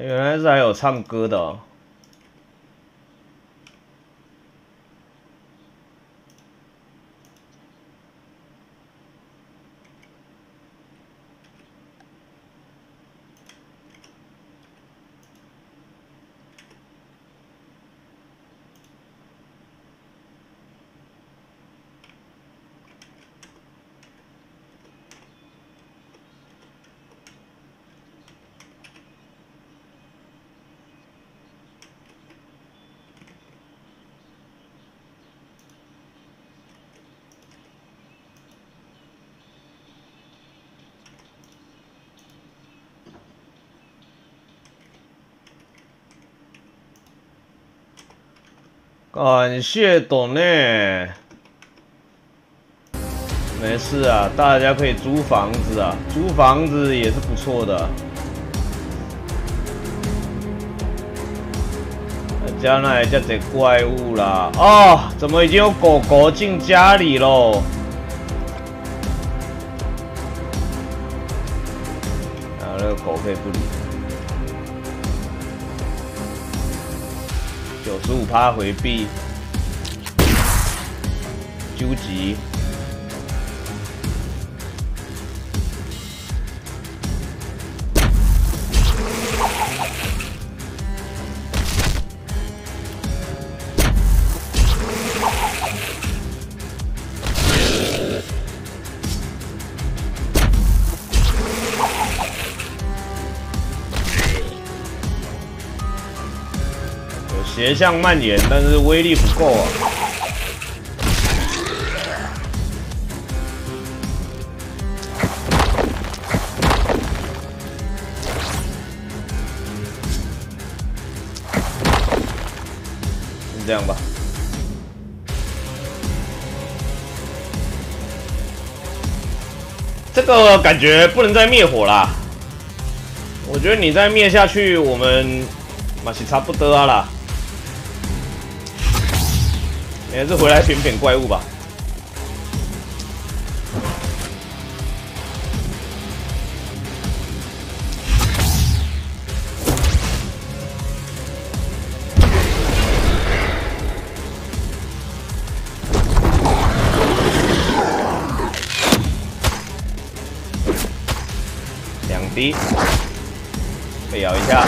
S1: 原来是还有唱歌的。感谢董内。没事啊，大家可以租房子啊，租房子也是不错的。家那里叫这怪物啦！哦，怎么已经有狗狗进家里喽？啊，那个狗可以不理。五趴回避，究极。斜向蔓延，但是威力不够啊！这样吧，这个感觉不能再灭火啦。我觉得你再灭下去，我们马西差不多了了。还是回来舔舔怪物吧。两滴，被咬一下，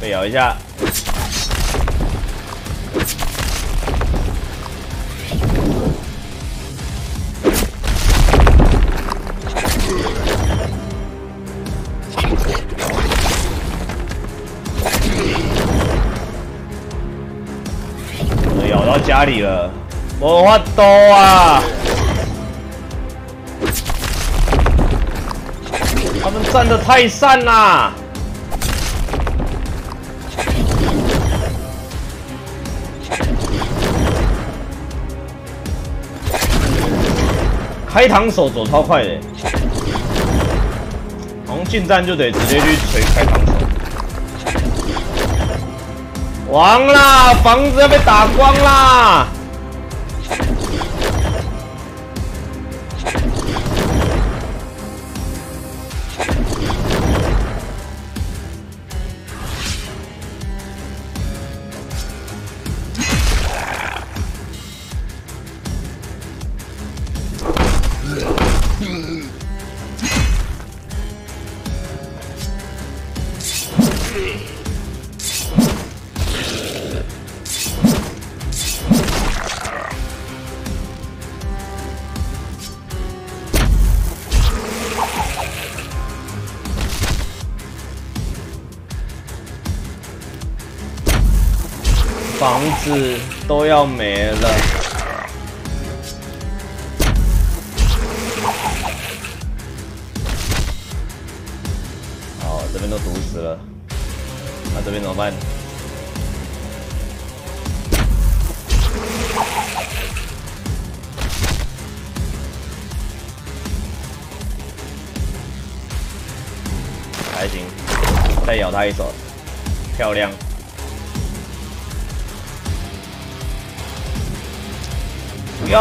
S1: 被咬一下。家里了，我法多啊！他们站的太散啦！开膛手走超快的，好像近战就得直接去锤开膛完啦！房子要被打光啦！都要没了。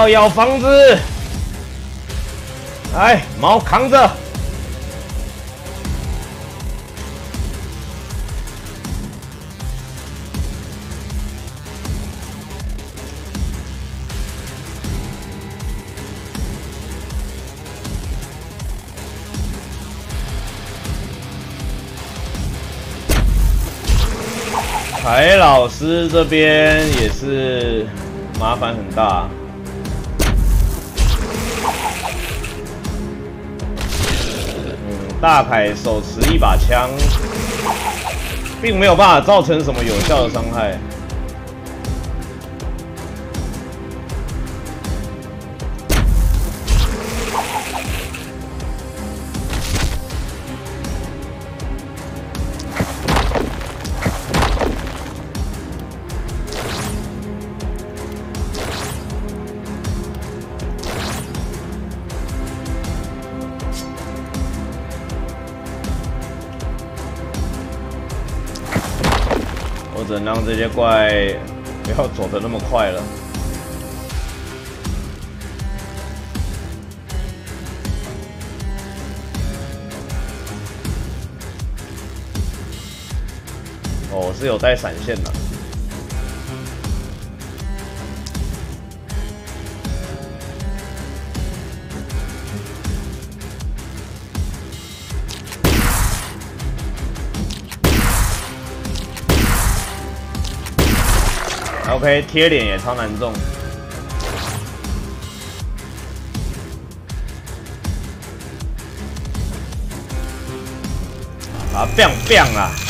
S1: 要房子，来，毛扛着。海老师这边也是麻烦很大。大凯手持一把枪，并没有办法造成什么有效的伤害。我只能让这些怪不要走的那么快了。哦，是有带闪现的。OK，贴脸也超难中。啊，biang biang 啊！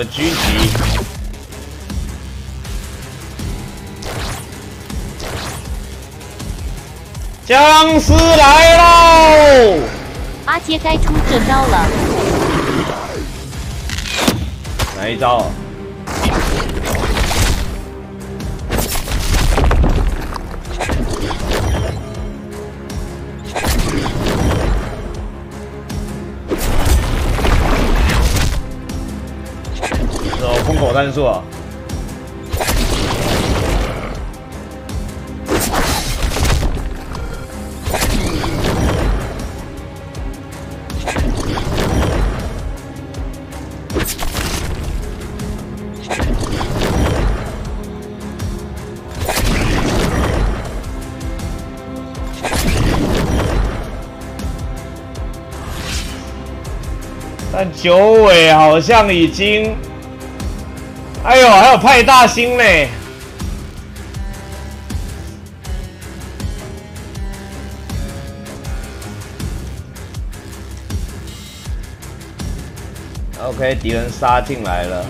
S1: 再来两个狙击！僵尸来喽！
S2: 阿杰该出这招了。
S1: 来一招？走，风口战术。九尾好像已经，哎呦，还有派大星呢。OK，敌人杀进来了。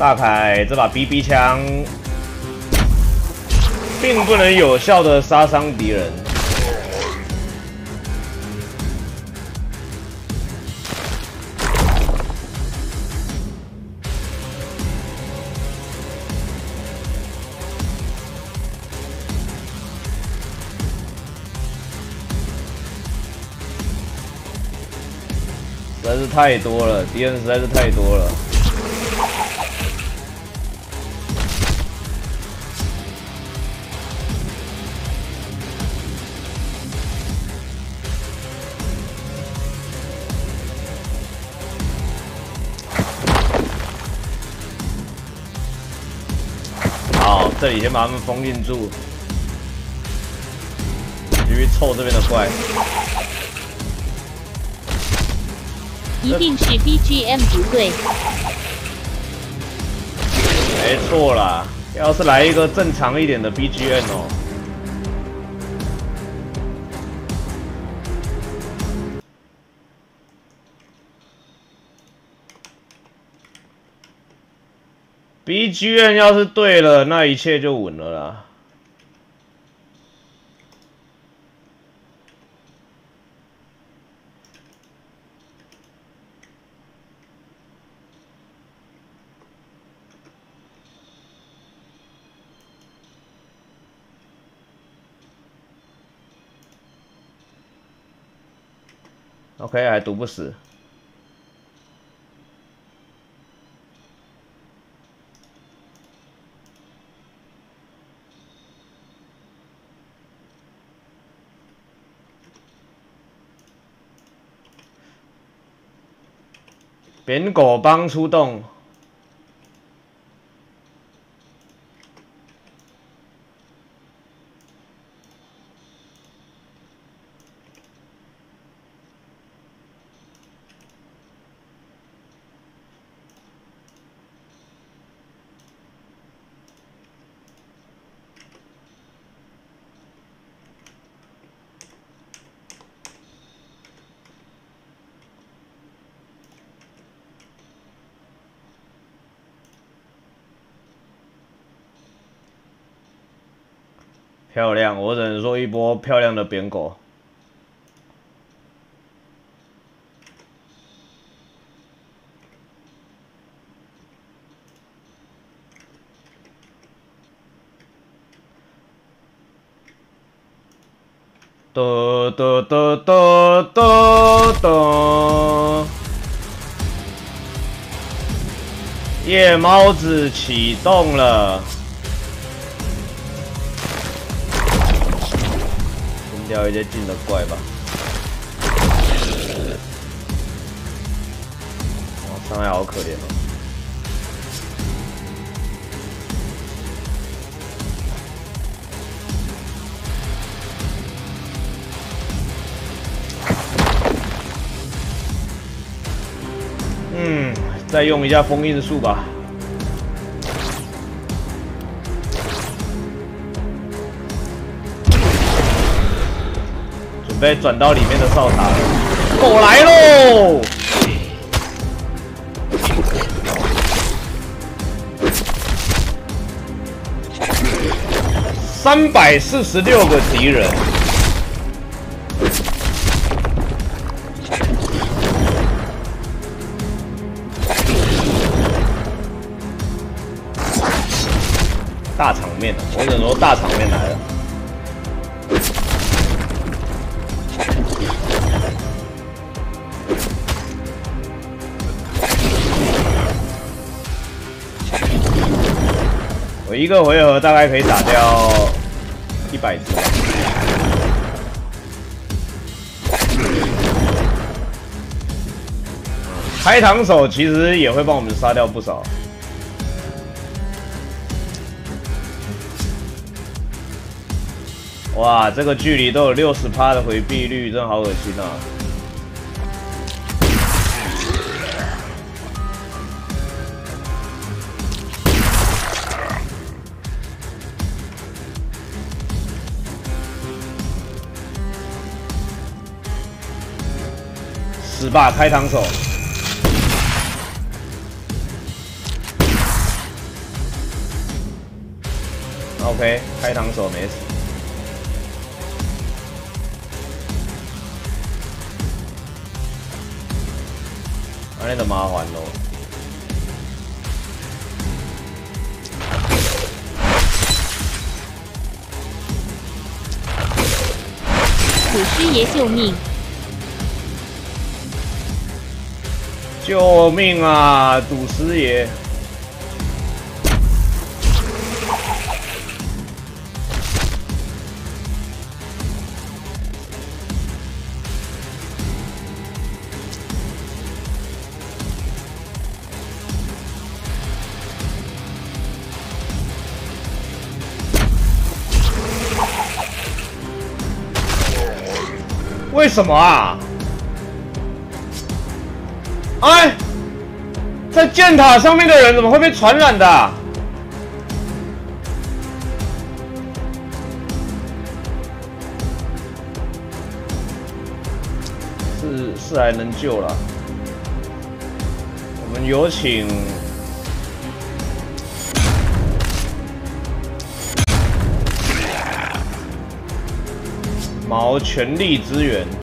S1: 大凯这把 BB 枪并不能有效的杀伤敌人，实在是太多了，敌人实在是太多了。这里先把他们封印住，因为凑这边的怪。
S2: 一定是 BGM 不对。
S1: 没错啦，要是来一个正常一点的 BGM 哦。B G M 要是对了，那一切就稳了啦。OK，还毒不死。苹果帮出动。漂亮，我只能说一波漂亮的扁狗。哒哒哒哒哒哒，夜猫子启动了。掉一些近的怪吧。哇，伤害好可怜哦。嗯，再用一下封印术吧。被转到里面的哨塔，狗来喽！三百四十六个敌人，大场面的，我只能说大场面一个回合大概可以打掉一百只。开膛手其实也会帮我们杀掉不少。哇，这个距离都有六十趴的回避率，真的好恶心啊！吧，开膛手！OK，开膛手没死，那就麻烦喽。
S2: 祖师爷救命！
S1: 救命啊，祖师爷！为什么啊？哎，在箭塔上面的人怎么会被传染的？是是还能救了？我们有请毛全力支援。